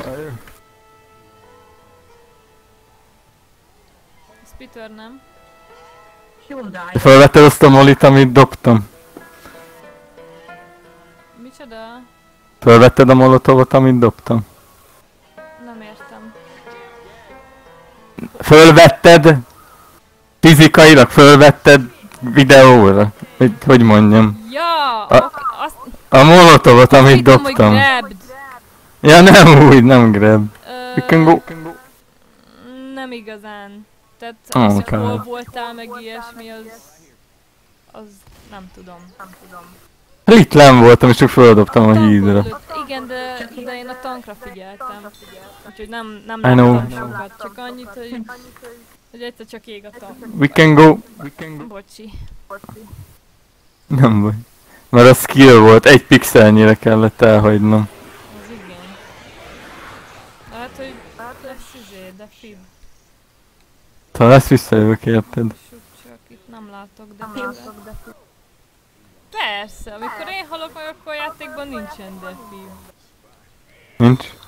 Spitter nem. He will die. Felvetted azt a molit, amit dobtam. Micsoda? Felvetted a molotovot, amit dobtam. Nem értem. Fölvetted? Fizikailag fölvetted videóra? Hogy, hogy mondjam? Ja, A- azt A molotovot, amit hogy dobtam. grabbed. Ja nem úgy, nem grab. Ö, We can go. Nem igazán. Tehát Oh, az, hogy hol voltál, meg ilyesmi, az... Az nem tudom. Nem voltam, és csak földobtam a Tankon hídra. lőtt. Igen, de, de én a tankra figyeltem. Úgyhogy nem, nem láttam sokat, csak annyit, hogy, hogy egyszer csak ég a tank. We can go. We can go. Bocsi. Nem baj. Mert a skill volt, egy pixelnyire kellett elhagynom. Az igen. Lehet, hogy lesz izé, de fib. Talán ezt visszajövök érted. Csak itt nem látok, de fib. Persze, amikor én halok meg, akkor a játékban nincsen de fib. Nincs. Nincs.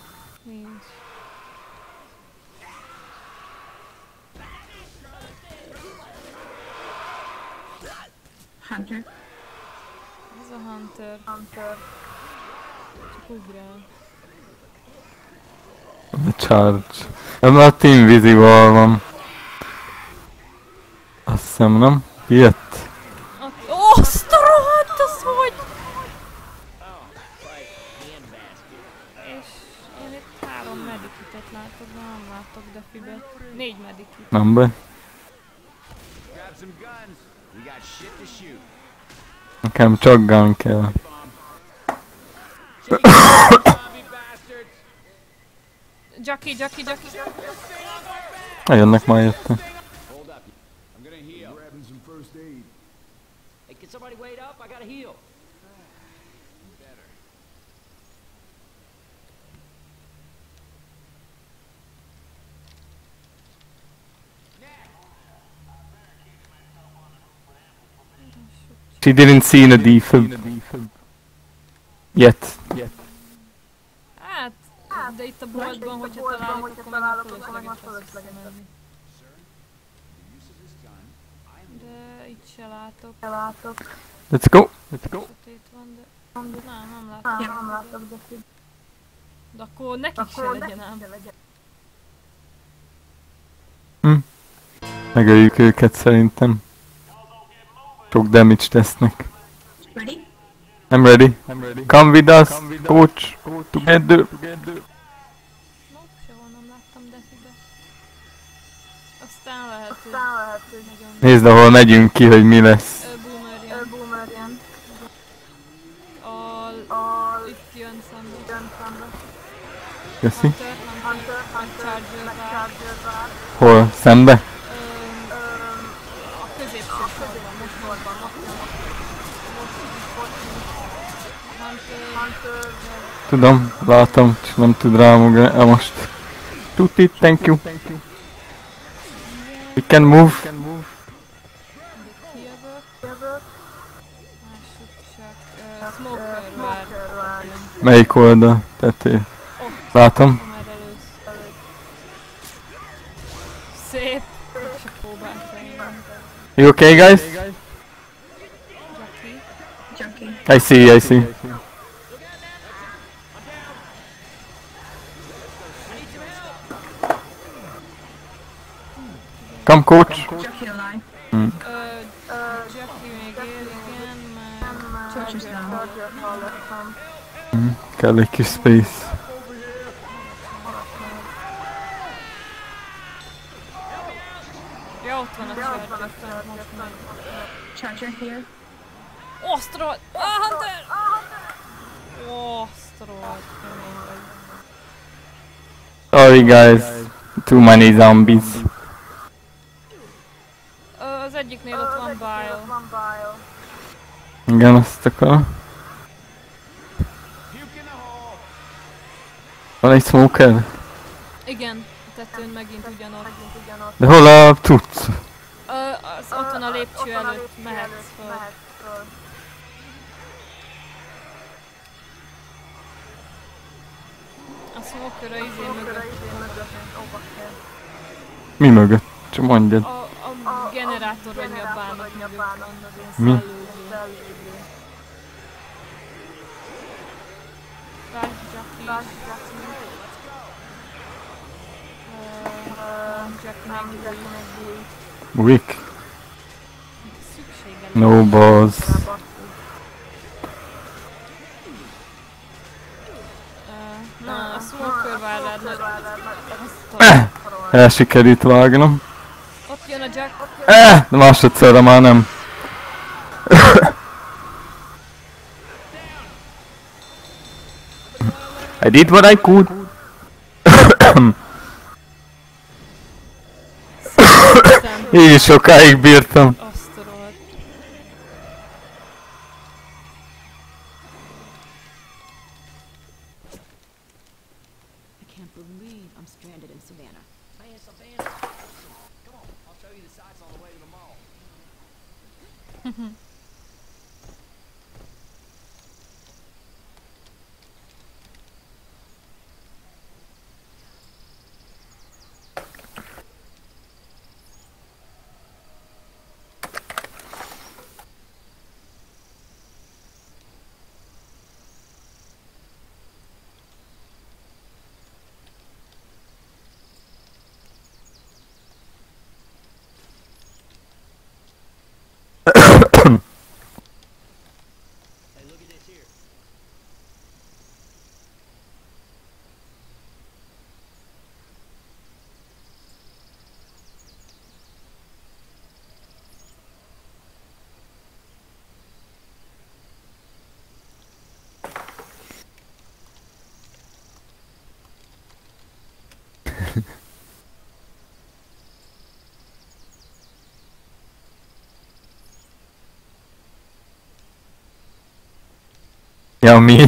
Hunter. Ez a Hunter. Hunter. Csak ugrál. The charge. Ebben a Team Visible van. Azt hiszem, nem? Jött. Ó, azt a rohadt, az hogy? És én itt három medikitet látok, de nem látok defibet. Négy medikit. Nem baj. Grab some guns. We got shit to shoot. Okay, I'm shotgun kill. Jockey, jockey, jockey. A jednak ma jest. Hey, can somebody wait up? I gotta heal. She didn't see the defib. Yet. Hát, de itt a boltban, hogyha találjuk, akkor meg fölösleges visszamenni. De itt se látok. Let's go. Let's go. Sötét van, de... Nem, nem látok. Nem látok, de... De akkor nekik se legyen ám. Megöljük őket szerintem. Sok damage tesznek. Ready? I'm ready. Come with us, coach. Together. Nope, sehol nem láttam defibe. Aztán lehet, hogy... Nagyon... Nézd, ahol megyünk ki, hogy mi lesz. Ö, Boomer jön. A... Itt jön szembe. Köszi. Hunter, Hunter, Hunter? Szembe? A középső sorban, most sorban, most jön. Hunter, Tudom, látom, csak nem tud rámugrani most. Tuti, thank you. We can move. Melyik oldal? Tető. Látom. Szép. You okay, guys? Jackie. I see, I see. Come, coach. Junkie alive. Ö, Jackie még él, igen, mert... Church is down. Kell egy kis space. Ja, ott van a Charger, fent most meg. Charger here. Osztrol! Ah, Hunter! Osztrol, kemény vagy. Sorry, guys. Too many zombies. Az egyiknél ott van Bile. Igen, azt akar. Van egy smoker? Igen, a tetőn megint ugyanott. De hol a cucc? Ö, az ott van a lépcső előtt, mehetsz föl. A smoker a izé mögött. Mi mögött? Csak mondjad. A generátor, vagy mi a Mi? Wick. No balls. Na, a smoker várrád nagy... Azt a... El sikerült vágnom. Ott jön a Jack. Eh, de másodszorra már nem. I did what I could. Így sokáig bírtam. Yummy.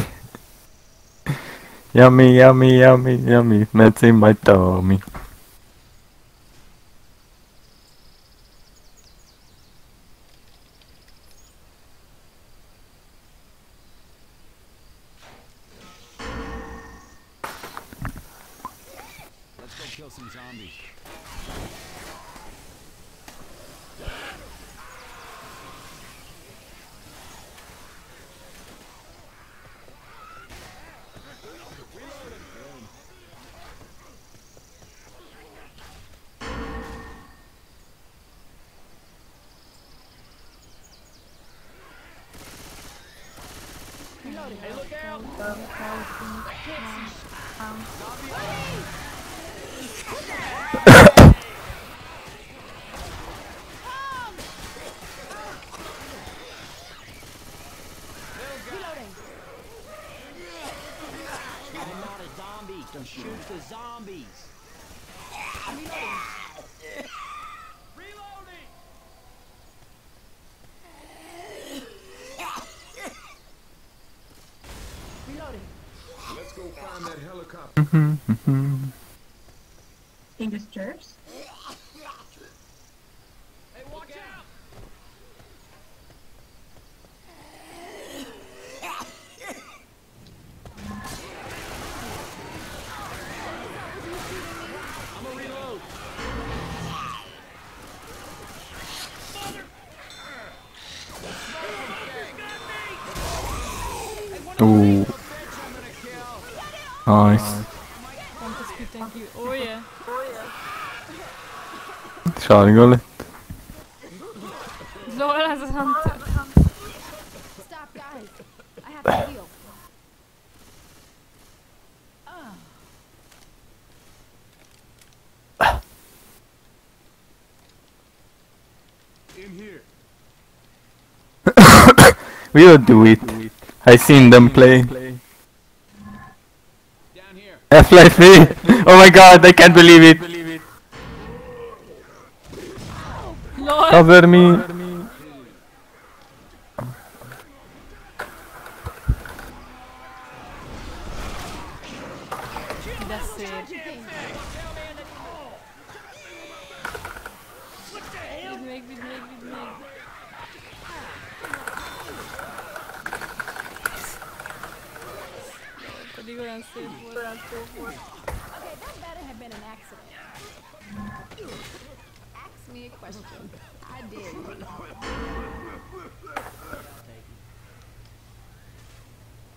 Yummy, yummy, yummy, yummy. That's in my tummy. Pont a spiten ki. Oh yeah. Sárga lett. Lol, ez az Hunter. Stop, guys. I have to heal. In here. We'll do it. I seen them play. Down here. Half-Life 3! Oh my god, I can't believe it! Cover me!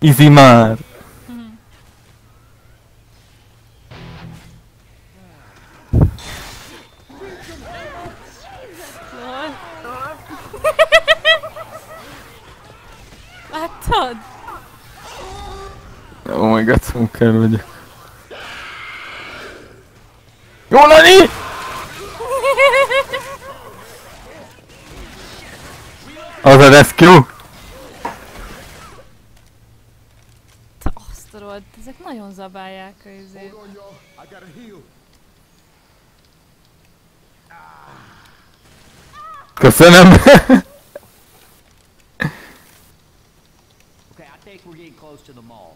Easy már! Láttad? Oh my god, smoker vagyok. Jó Lani! Az a rescue! Zabálják a izét. Hold on, y'all. I gotta heal. Köszönöm! Okay, I think we're getting close to the mall.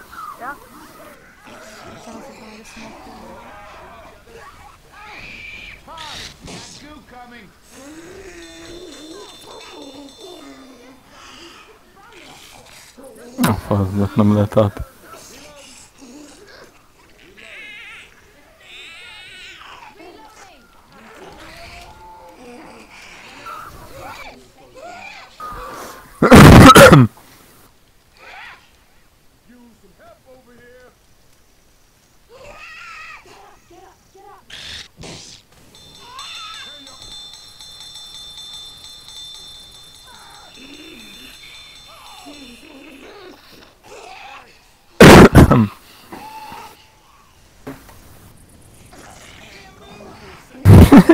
Heads up. Nem lehet felugrani. Kár. A kocsi tetejére? Ja? Ja? Goo coming. A faszdat nem lehet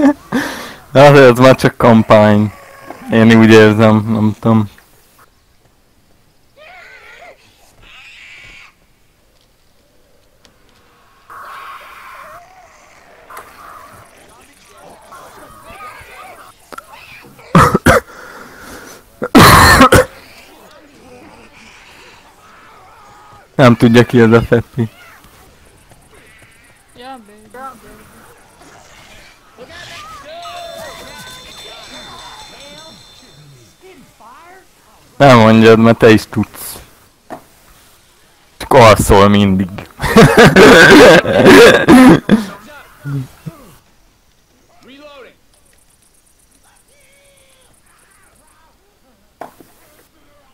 át. Azért ez már csak kampány. Én úgy érzem, nem tudom. Nem tudja ki ez a Feppi. Nem mondjad, mert te is tudsz. Csak alszol mindig. Reloading.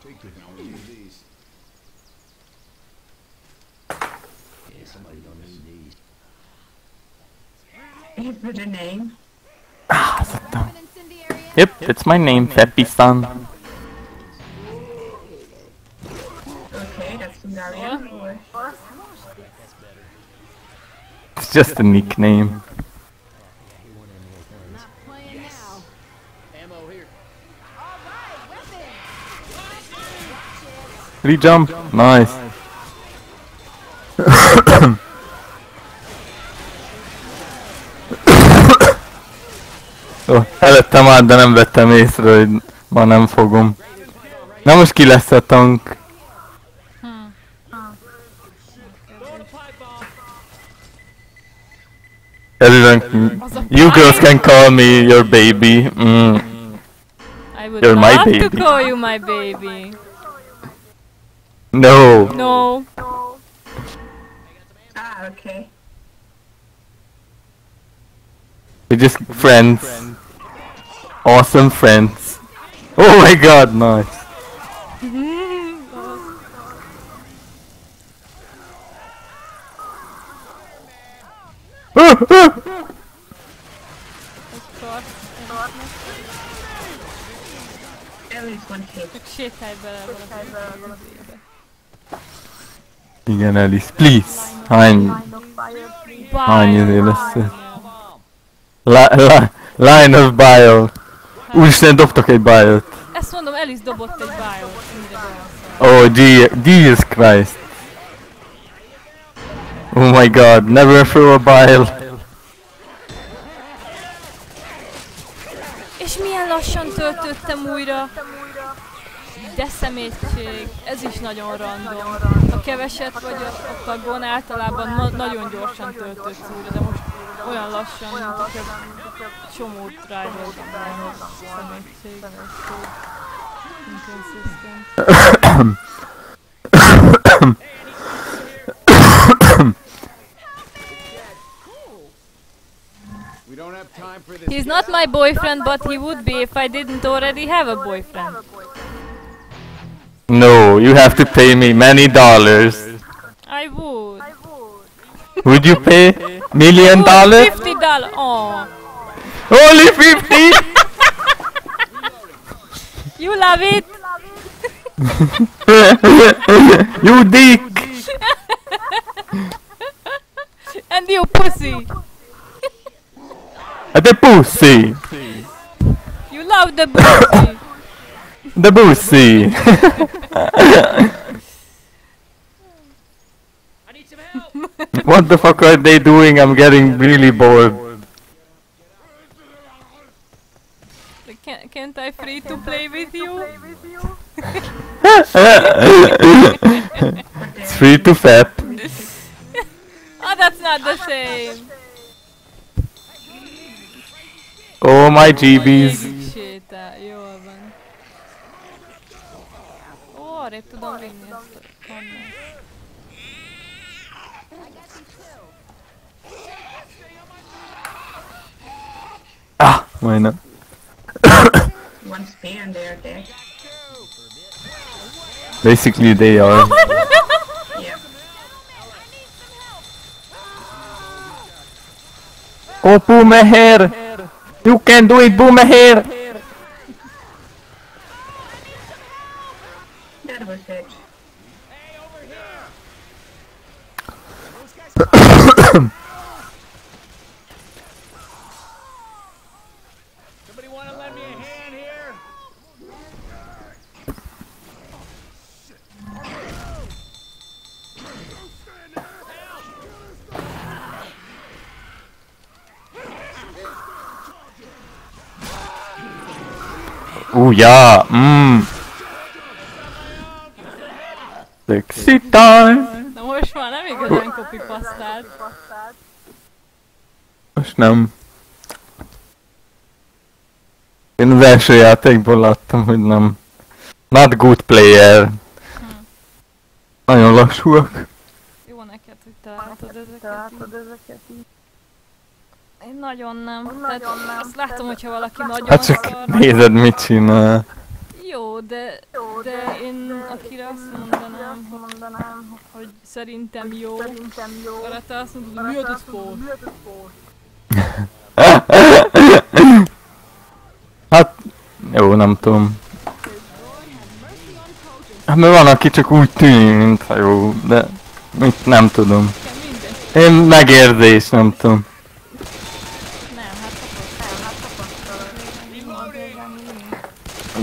Take the hell with just a nickname. Ammo here. Rejump, nice. Ó, előttem át, de nem vettem észre, hogy ma nem fogom. Na most ki lesz a tank? Örülök. You girls can call me your baby. Mm. I would You're my love to call you my baby. No. No. ah, okay. We're just friends. Awesome friends. Oh my god, nice. Sétálj bele valami. Igen, Alice, please. Hány, hány izé lesz ez? Li li line of bile. Úristen, dobtak egy bile Ezt mondom, Alice dobott egy biot. Oh, Je Jesus Christ. Oh my god, never throw a bile. És milyen lassan töltöttem újra. De szemétség. Ez is nagyon random. Ha keveset vagy a, a tagon, általában na- nagyon gyorsan töltődsz újra, de most olyan lassan, mint hogyha csomót rájoltam volna. Szemétség. Inconsistent. He's not my boyfriend, but he would be if I didn't already have a boyfriend. No, you have to pay me many dollars. I would. Would you pay million dollars? Fifty dollar. Oh, Only fifty? you love it. you dick! Pussy! You love the pussy. The pussy! what the fuck are they doing? I'm getting really bored. Can, can't I free to play with you? it's free to fap. Oh, that's not the same. Oh my GBs. Végig sétál, jól van. Ó, arrébb tudom vinni ezt a kannát. Ah, majdnem. One spear and they're. Basically they are. Yep. Oh Boomer! You can do it Boomer! There was it. Somebody want to lend me a hand here? Oh ja, mmm. Sexy time! Na most már nem igazán kopipasztált. Most nem. Én az első játékból láttam, hogy nem. Not good player. Nagyon lassúak. Jó neked, hogy te látod ezeket. így. Én nagyon nem. Tehát azt látom, hogyha valaki nagyon Hát csak szar. nézed mit csinál. Jó, de, de én akire azt mondanám, hogy, hogy szerintem jó, arra te azt mondod, hogy mi a sport? Hát, jó, nem tudom. Hát mert van, aki csak úgy tűnik, mintha jó, de mit nem tudom. Én megérzés, nem tudom. Nem, hát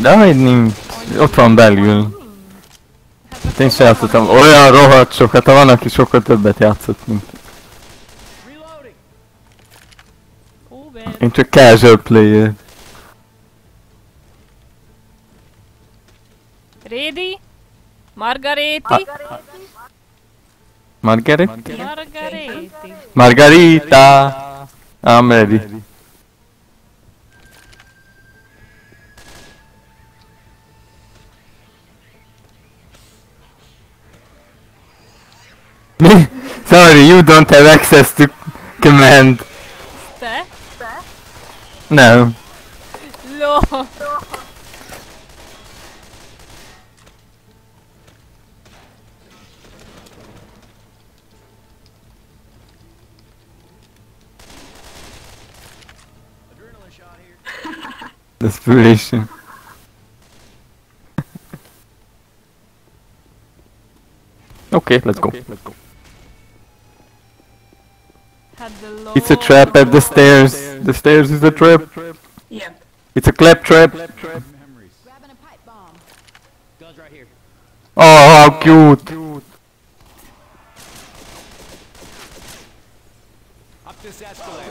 De még nincs. Ott van belül. Én sem játszottam olyan rohadt sokat, ha van, aki sokkal többet játszott, mint én csak casual player. Ready? Margaréti? Margaret? Margaréti. Margarita! I'm ready. Sorry, you don't have access to command. Te? No. Ló. Adrenaline shot here. Desperation. okay, let's go. Hát de It's a trap at the stairs. The stairs is a trap. Yep. It's a clap trap. Memories. Grabbing a pipe bomb. Guns right here. Oh, how cute. Up this escalator.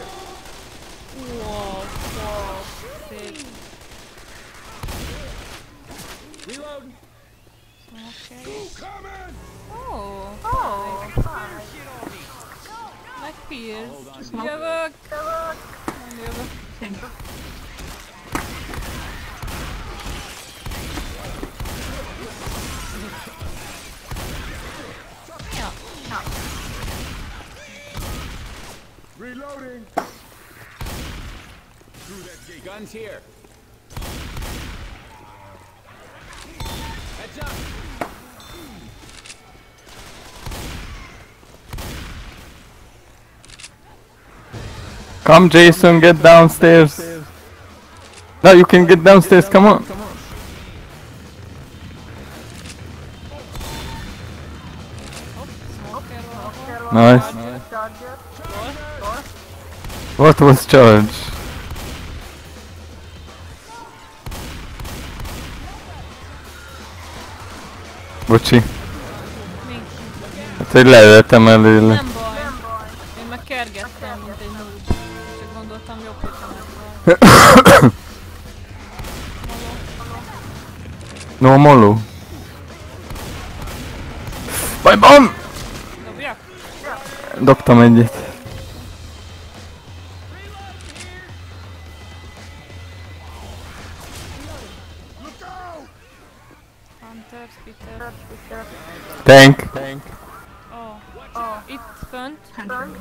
Wow, wow, szép. Reloading. Ó, oh, Meg Pierce. Jövök. Nem jövök. Thank you. Ja. Reloading. Guns here. Heads up. Come, Jason, get downstairs. No, you can get downstairs. Come on. Nice. What was charge? Bocsi. Mi? Hát, hogy leöltem előle. Nem baj. Én hogyha meg No molo. Bajban! Dobjak? Dobtam egyet. Hunter, Peter. Tank. Ó. Itt fönt. Hunter. First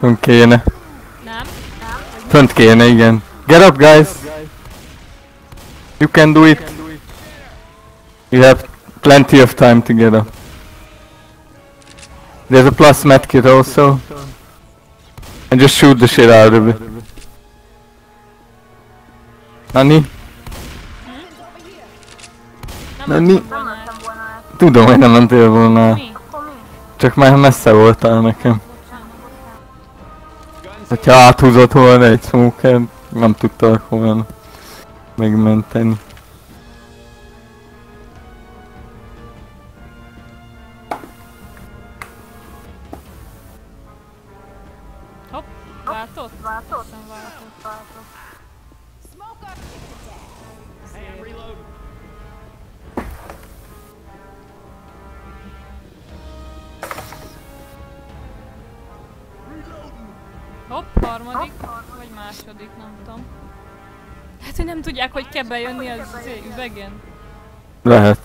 Fönt kéne. Nem. Fönt kéne, igen. Get up, guys! You can do it. You have plenty of time to get up. There's a plus medkit also. And just shoot the shit out of it. Nani? Nem Na, adtam mi- volna át. Tudom, hogy nem mentél volna. Csak már messze voltál nekem. Hogyha áthúzott volna egy smoker, nem tudtalak volna megmenteni. Nem tudják, hogy kell bejönni az üvegen. Lehet.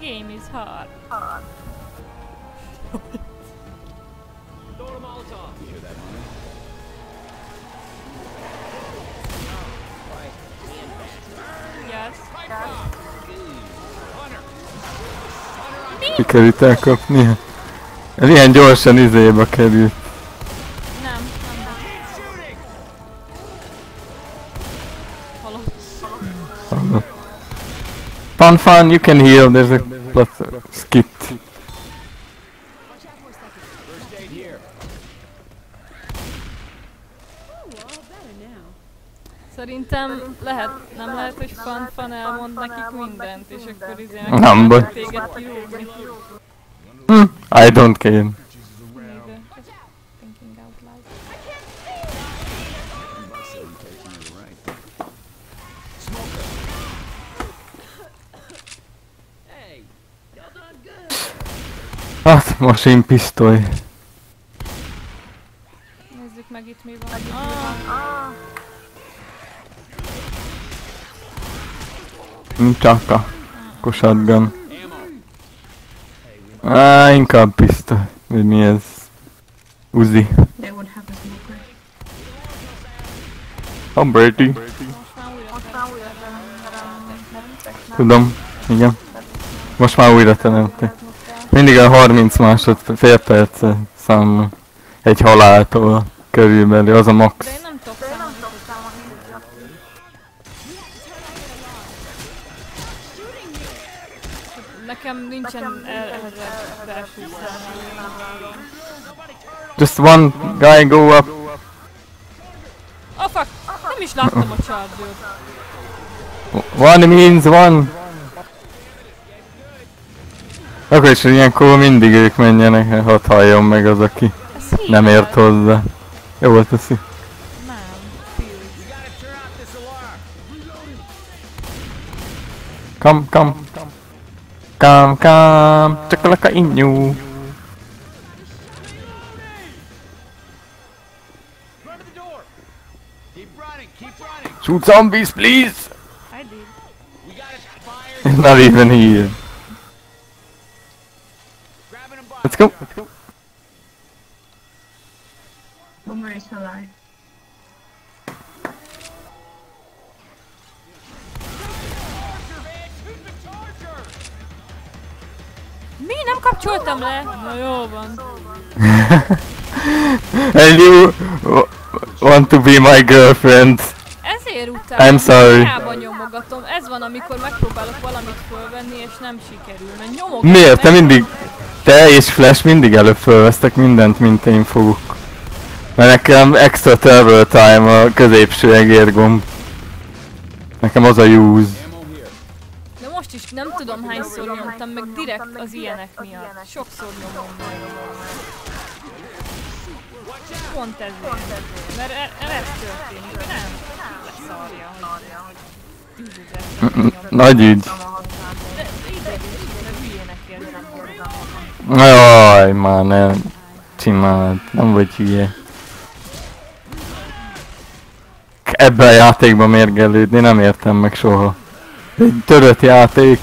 Game is hard. Yes. Sikerült elkapni. Ez ilyen gyorsan izébe került. Nem, nem. Halott. Fun fun, you can heal, there's a plus skip. Szerintem lehet, nem lehet, hogy fan fan elmond nekik mindent, és akkor izé Nem baj. téged kirúgni. Hm, I don't care. Neither. Just thinking out loud. Hát, masínpisztoly. Nézzük meg itt mi van. Ah, Nincs akka. Shotgun. Á, inkább pisztoly. Vagy mi ez? Uzi. Smoker. Oh, Brady. Tudom. Igen. Most már újra teremtek. Mindig a 30 másodperc, fél perc számol. Egy haláltól körülbelül, az a max. Nincsen el- erre belső számolni. Just one guy go up. Oh fuck! Nem is láttam a charger One means one. Akkor is ilyenkor mindig ők menjenek, hadd halljon meg az, aki nem ért hozzá. Jó teszi. Nem. Come, come. Running. Keep running. Shoot zombies, please. I did. We got it. Fire. He's not even here. Grabbing him by. Let's go. Boomer is alive. Kapcsoltam le? Na jó van. And you want to be my girlfriend. Ezért utálom. I'm sorry. Hiába nyomogatom. Ez van, amikor megpróbálok valamit fölvenni, és nem sikerül. Mert nyomogatom. Miért? Te mindig... Te és Flash mindig előbb fölvesztek mindent, mint én fogok. Mert nekem extra travel time a középső egérgomb. Nekem az a use. Nem tudom hányszor nyomtam, meg direkt az ilyenek miatt. Sokszor nyomom meg. Pont ezért. Mert e- e- ez történik, nem leszarja, hogy tízezer Nagy ügy. Jaj, már nem. Csináld, nem vagy hülye. Ebben a játékban mérgelődni nem értem meg soha. Egy törött játék.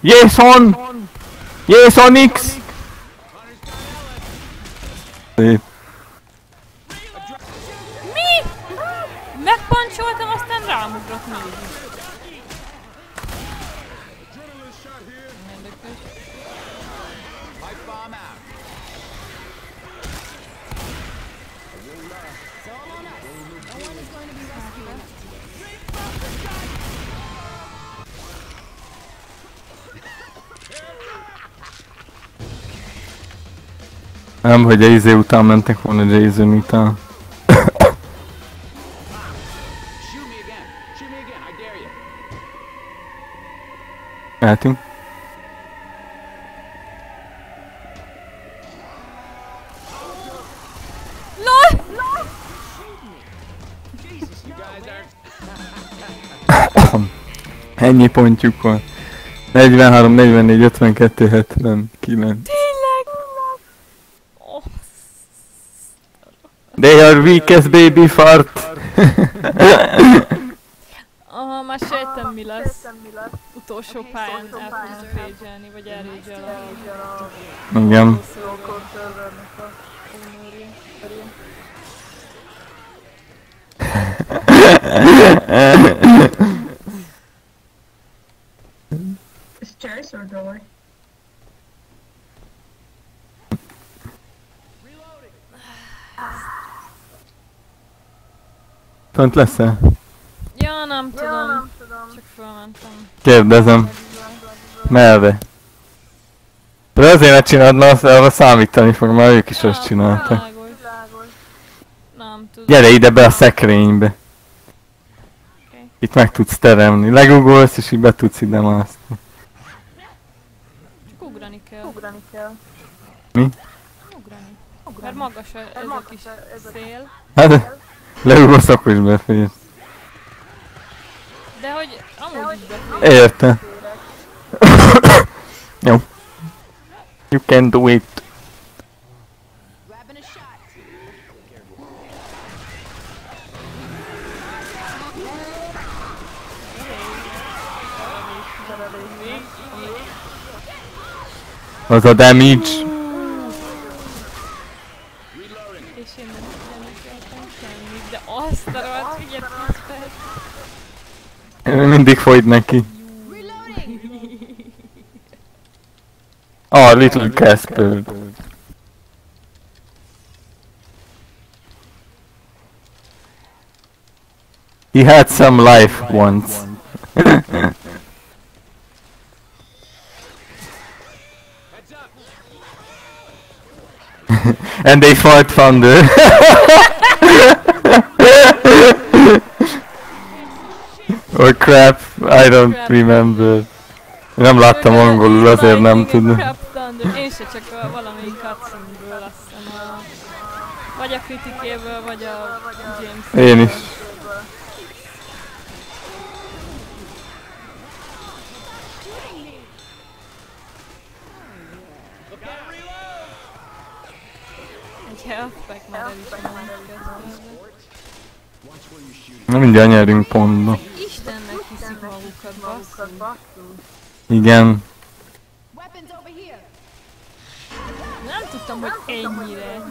Jason! Sonix! Szép. Nem, hogy a izé után mentek volna Jason után. LOL! Ennyi pontjuk van. 43, 44, 52, 79. Tényleg? Oh, They are weakest baby fart. aha, már sejtem mi lesz. Utolsó pályán el fogunk régyelni, vagy elrégyel a Igen. ownerje. Stairs or door? Fönt lesz-e? Ja, nem tudom. Csak fölmentem. Kérdezem. Merre? De azért ne csináld, mert arra számítani fog, mert ők is azt csináltak. Világos. Nem tudom. Gyere ide be a szekrénybe. Oké. Itt meg tudsz teremni. Legugolsz és így be tudsz ide mászni. Csak ugrani kell. Ugrani kell. Mi? Ugrani. Mert magas a- ez a kis szél. Hát, leugolsz akkor is beférsz. De hogy amúgy is befér. Érte. Jó. You can do it. Grabbing a shot. Az a damage. Mindig folyt neki. Ah, Little Casper. He had some life once. and they fought thunder. oh crap, I don't remember. Nem láttam angolul, azért nem tudom. Crap. Én se csak a valamelyik cutscene-ből azt hiszem a... Vagy a kritikéből, vagy a James. Én is. Na mindjárt nyerünk pontba. Istennek hiszik magukat, basszus. Igen. Nem tudtam, hogy ennyire.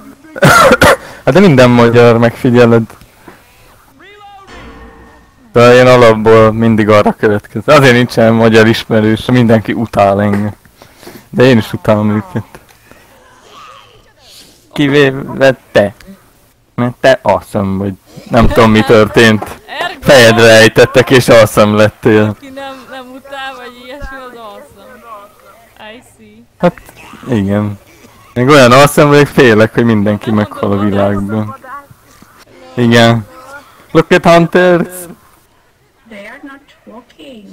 Hát de minden magyar megfigyeled. De én alapból mindig arra következem. Azért nincsen magyar ismerős, mindenki utál engem. De én is utálom őket. Kivéve te. Mert te awesome vagy. Nem tudom mi történt. Fejedre ejtettek és awesome lettél. Aki nem, nem utál, vagy ilyesmi, az awesome. I see. Hát igen. Még olyan awesome vagyok, félek, hogy mindenki meghal a világban. Igen. Look at Hunters! They are not walking.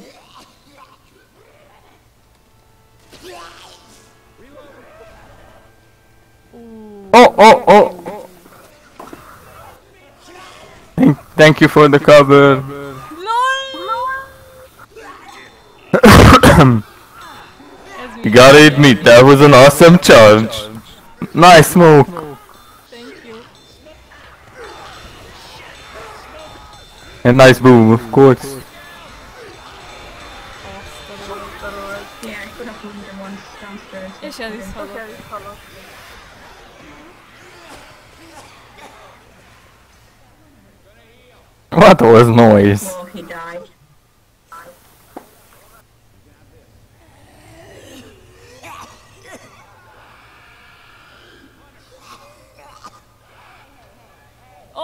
Oh, oh, oh! Thank, thank you for the cover. You gotta admit, that was an awesome charge. Nice smoke. Thank you. And nice boom, of course. Yeah, I could have moved them once downstairs. És What was noise? Oh, he died.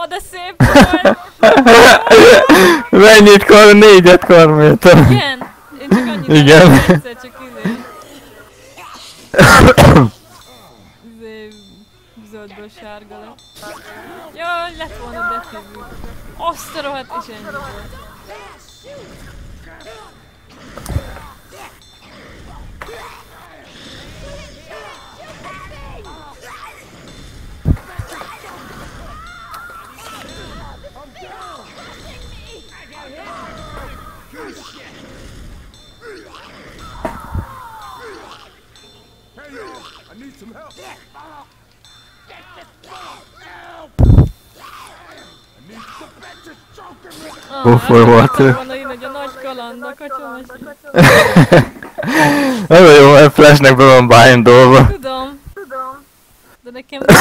De szép volt! Mennyit kar? Négyet karméltem. Igen? Én csak annyit Igen. egyszer csak izé... izé... Zöldből sárga lett. Jaj, lett volna defizű. Azt a rohadt, és Buffalo ezt water. hogy a nagy kaland, a. Nagyon jó, Flashnek be van bindolva. Tudom. De nekem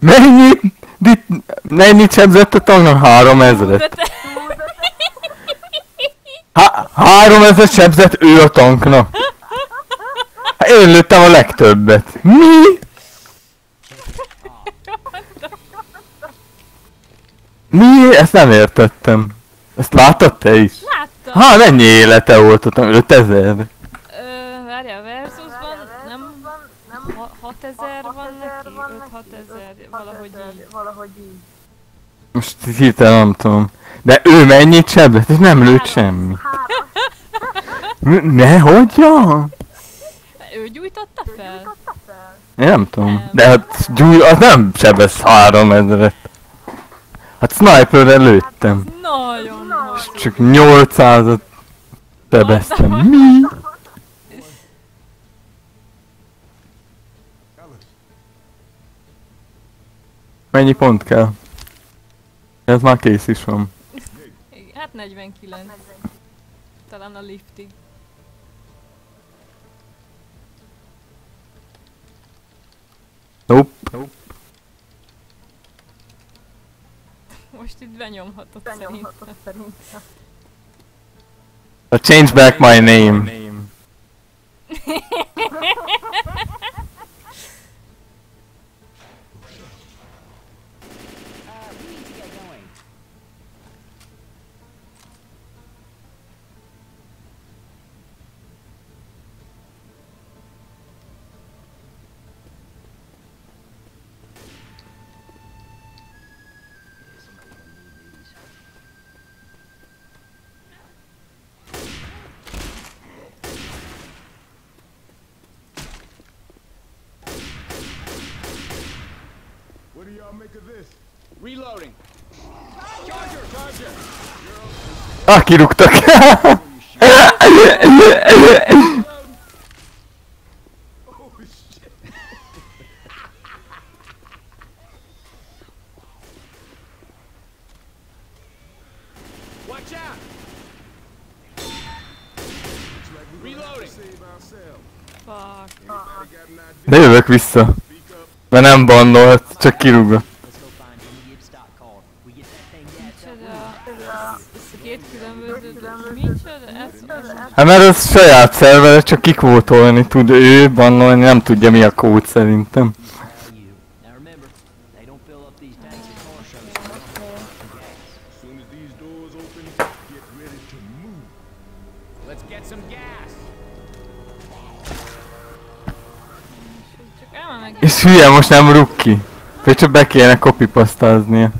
Mennyit? Dit, mennyit sebzett a tanknak? Három te... Há, három ezret sebzett ő a tanknak. Én lőttem a legtöbbet. Mi? Mi? Ezt nem értettem. Ezt láttad te is? Láttam. Há, mennyi élete volt ott? 5000? Ö, várjál, Versusban nem... ha- 6000 van neki? 5-6000, valahogy így. Most hirtelen nem tudom. De ő mennyit sebzett? És nem lőtt semmi. Mi- Ne, hogyan? Ő gyújtotta fel? Én nem tudom. De hát gyúj, az nem sebez 3000-et. Hát sniperre lőttem. Nagyon nagy. Csak 800-at sebeztem. Mi? Mennyi pont kell? Ez már kész is van. Hát 49. Talán a liftig. Nope. Most itt benyomhatod szerintem. I change back my name. Uh, we need to get going. What do y'all make of this? Reloading. Charger, charger. Ah, kirúgtak. Oh, shit. Watch out. Reloading. Fuck. De jövök vissza. Mert nem bandolt, csak kirúgott. Hát mert az saját szervere, csak kikvótolni tud ő, bannolni, nem tudja mi a kód szerintem. És hülye, most nem rúg ki. Vagy csak be kéne copypastáznia.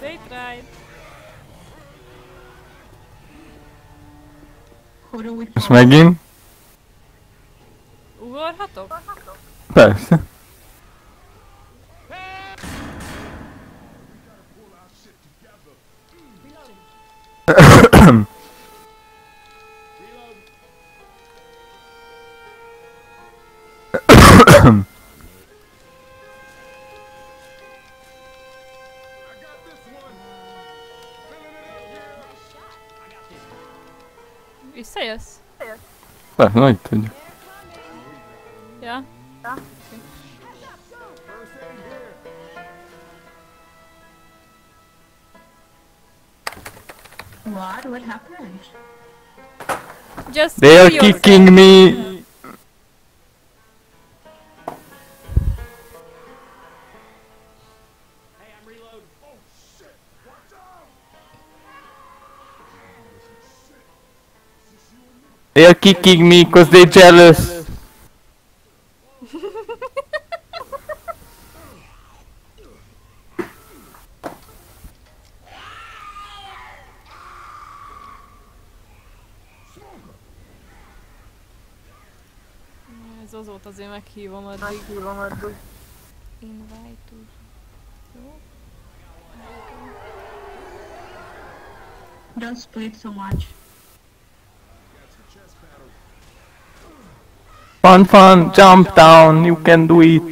They tried. Who do we Most megint? Ugorhatok? Persze. I Visszajössz? Persze, nagy tudja. Ja? What? What happened? Just They are kill yourself. kicking me! They are kicking me cause they jealous. Ez azóta azért meghívom addig. Meghívom addig. Invite to... Jó? Don't split so much. Fun, fun, jump down, you can do it.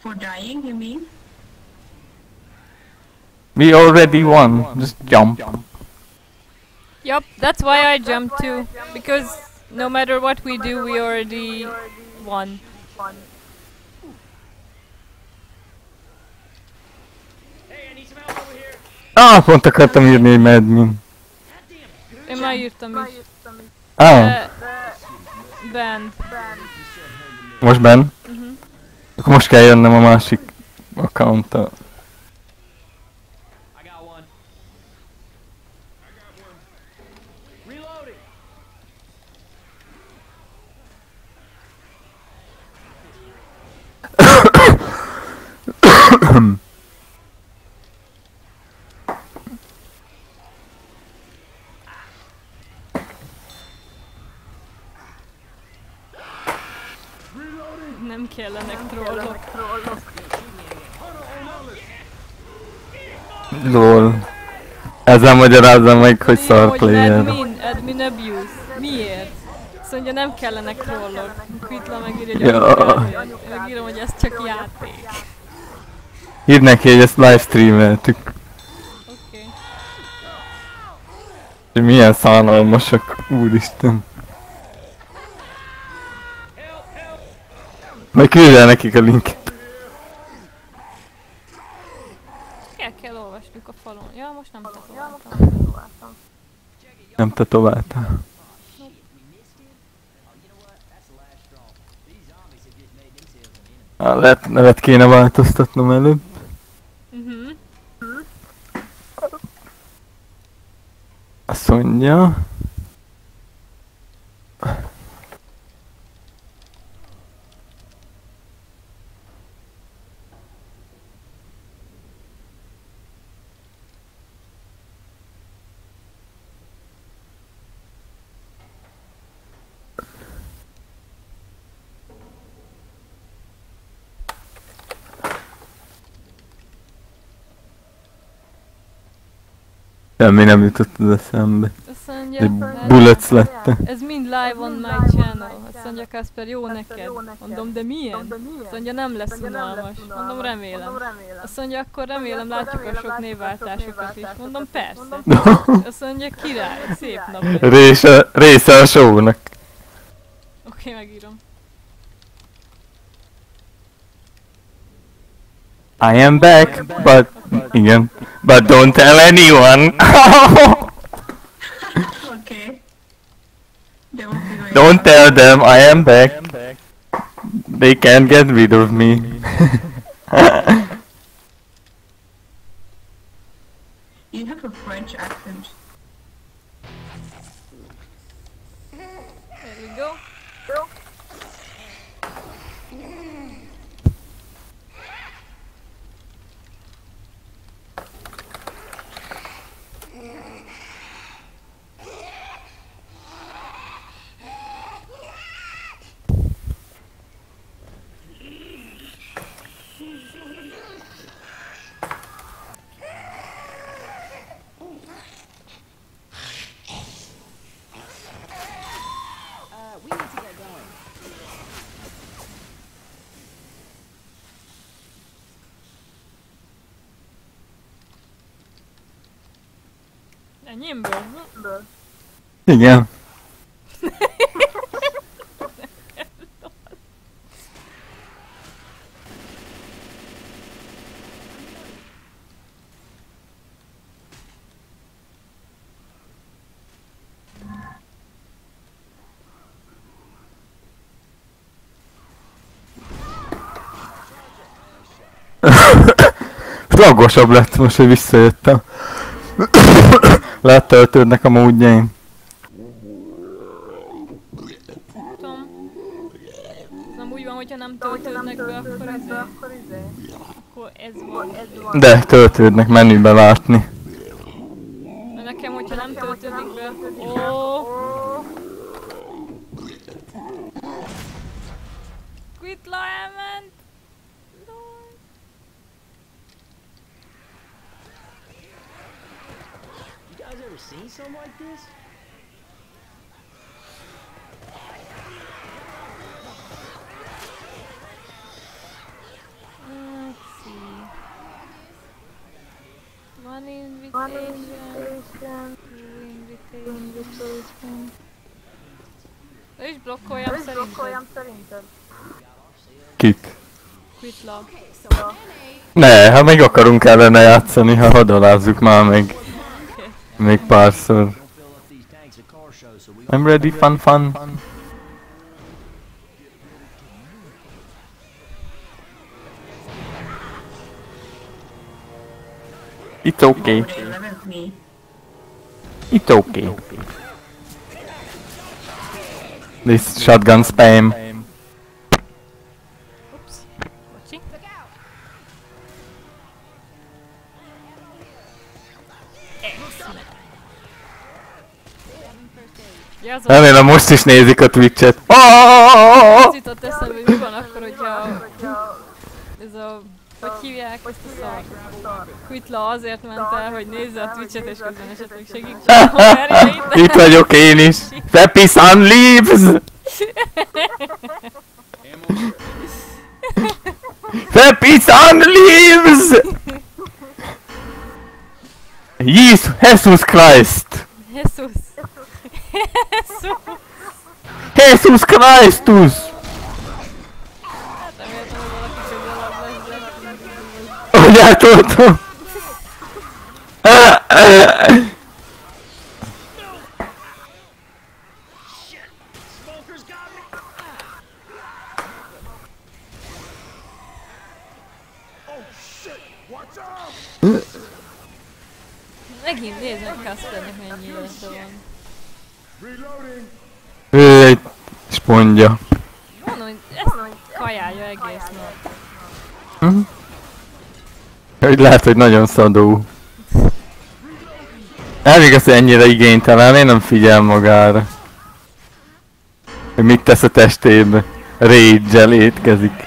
For dying, you mean? We already won, just jump. Yup, that's why I jumped too. Because no matter what we do, we already won. Ah, pont akartam írni, hogy Madmin. Én már írtam is. Ah, De... Band. most Ben? Mhm. Akkor most kell jönnöm a másik accounttal. I got one. Reloading. Nem kellenek trollok. Lol. Ezzel magyarázzam meg, hogy szar player. admin, admin abuse. Miért? Azt mondja, nem kellenek trollok. Kvitla megírja, hogy Ja. Megírom, hogy ez csak játék. Írd neki, hogy ezt livestreameltük. Oké. Hogy milyen szánalmasak, úristen. Majd küldj el nekik a linket. El kell olvasnunk a falon. Ja, most nem tetováltam. Nem tetováltál. Lehet nevet kéne változtatnom előbb. Mhm. Azt mondja... Semmi nem jutott az eszembe. Azt mondja, Egy bullets lettek. Ez mind live on my channel. Azt mondja Kasper, jó neked. Mondom, de milyen? Azt mondja, nem lesz unalmas. Mondom, remélem. Azt mondja, akkor remélem látjuk a sok névváltásokat is. Mondom, persze. Azt mondja, király, szép nap. Része, része a shownak. Oké, megírom. I am back, but... Igen. But don't tell anyone! Okay. They won't be very don't tell them I am back. They can't get rid of me. You have a French accent. There you go. Enyémből? Igen. Lagosabb lett most, hogy visszajöttem. Letöltődnek a módjaim. Tudom. Nem úgy van, hogyha nem töltődnek be, akkor izé. Akkor ez van. De töltődnek menübe látni. Mert nekem, hogyha nem töltődik be... Ó! Quitla elment! Lol. You guys ever seen something like this? Let's see. One invitation. Two invitation. Ő is blokkoljam szerinted. Kit? Quitla. Ne, ha még akarunk ellene játszani, ha hadalázzuk már még. Még párszor. I'm ready, fun fun. It's okay. It's okay. This shotgun spam. A Remélem most is nézik a Twitch-et. Oh! az jutott eszembe, hogy mi van akkor, hogyha ez a, hogy hívják ezt a szart? Quitla azért ment el, hogy nézze a Twitch-et és közben esetleg segítsen a. Itt vagyok én is. Peppy Sun leaves! Peppy Sun leaves! Jesus, Jesus Christ! Jesus. Jesus. Jesus Christus! Hát reméltem, hogy valaki közelebb lesz, de... Hogy eltoltam? Megint nézd meg Kaspernek mennyi élete van. Ő egy spondja. Mondom, hogy ezt kajálja egész nap. Hogy lehet, hogy nagyon szadó. Elég az, hogy ennyire igénytelen, én nem figyel magára. Hogy mit tesz a testébe. Rage-el étkezik.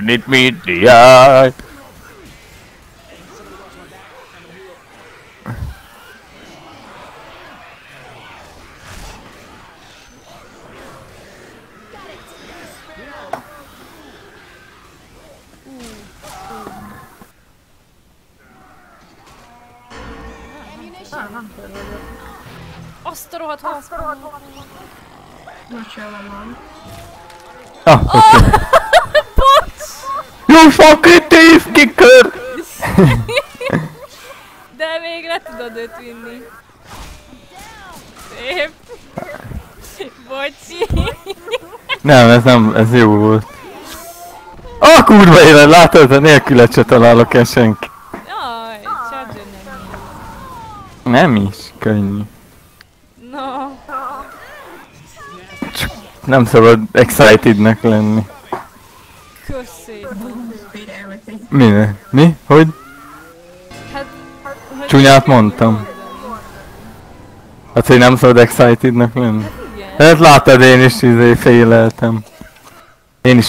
Than it meet the eye. Ez nem, ez jó volt. A kurva élet, látod, a nélküle se találok el senki. Jaj, Charger nem is, könnyű. No. Nem szabad excitednek lenni. Köszi. Mi? Mi? Hogy? Hát... hogy Csúnyát mondtam. Hát, hogy nem szabad excitednek lenni? Igen. Hát láttad, én is izé féleltem. Én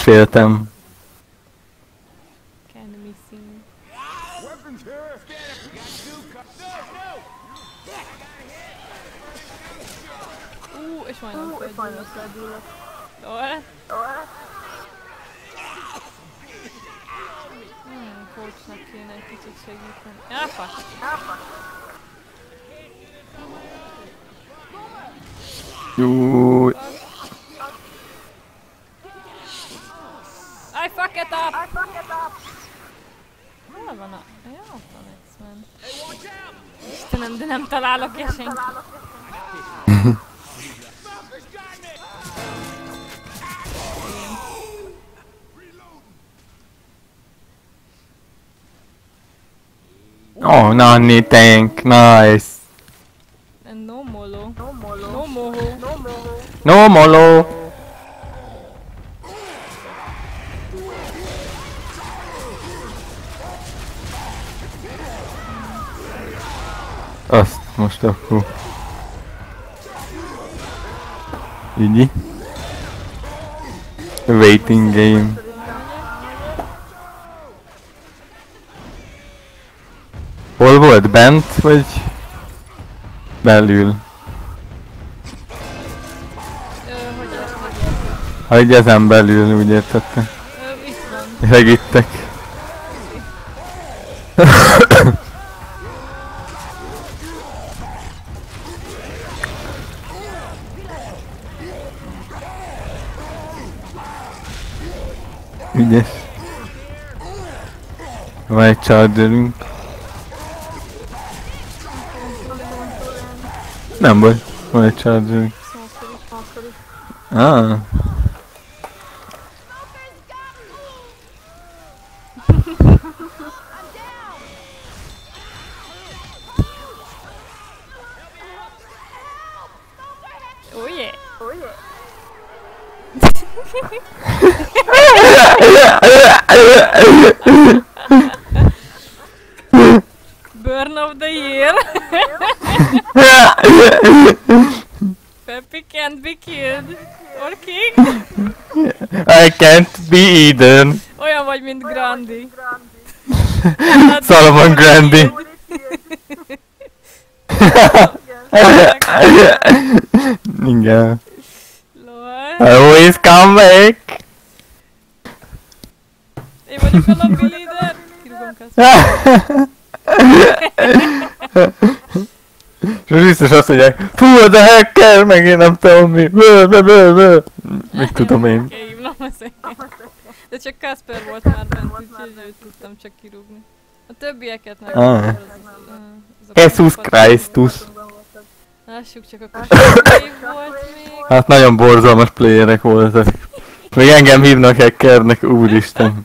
Oh, Nanny tank, nice. And no molo. No molo. No moho. No moho. No molo. Azt most akkor. Így. Waiting game. Volt? Bent vagy belül? Hogy mondják? Ha egy ezen belül, úgy értette. Ö, itt van. Segítek. Ügyes. Van egy chargerünk. Nem baj, van egy chargerünk. Ah. Oh yeah. Oh yeah. Burn of the year. Peppy can't be killed. Or king. I can't be eaten. Olyan vagy, mint Grandi. Solomon Grandi. Igen. Lol. I always come back. Én vagyok a lobby leader. Kirúgom. És biztos azt mondják, fú, de hacker, meg én nem tudom mi, bő, bő, bő, bő. Mit tudom én. Oké, hívnom ezeket. De csak Kasper volt már bent, úgyhogy őt tudtam csak kirúgni. A többieket meg... Ah. az- az- azok Jesus nem Christus. Lássuk csak akkor volt még. Hát nagyon borzalmas playerek voltak. Még engem hívnak hackernek, úristen.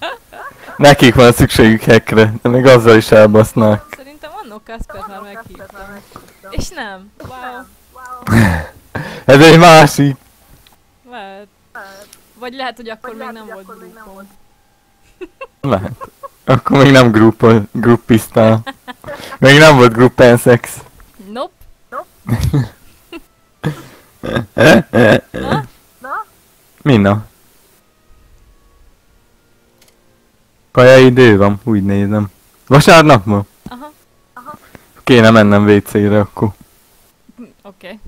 Nekik van szükségük hackre, de még azzal is elbasznák. Szerintem annó Kasper már meghívtam. És nem. Wow. Ez egy másik. Lehet. Vagy lehet, hogy akkor még nem volt grupom. Lehet. Akkor még nem gruppol, gruppiztál. Még nem volt gruppensex. Nope. Mi na? Kaja idő van, úgy nézem. Vasárnap ma? Aha. Kéne mennem WC-re akkor. Oké.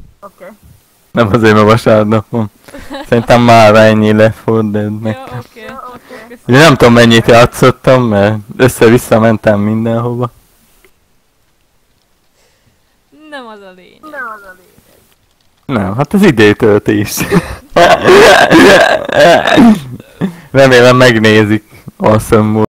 Nem azért, mert vasárnap van. Szerintem már ennyi Left 4 Deadnek. Jó, oké. Oké. Ugye nem tudom mennyit játszottam, mert össze-vissza mentem mindenhova. Nem az a lény. Nem, hát az idétöltés. Remélem megnézik. Awesome.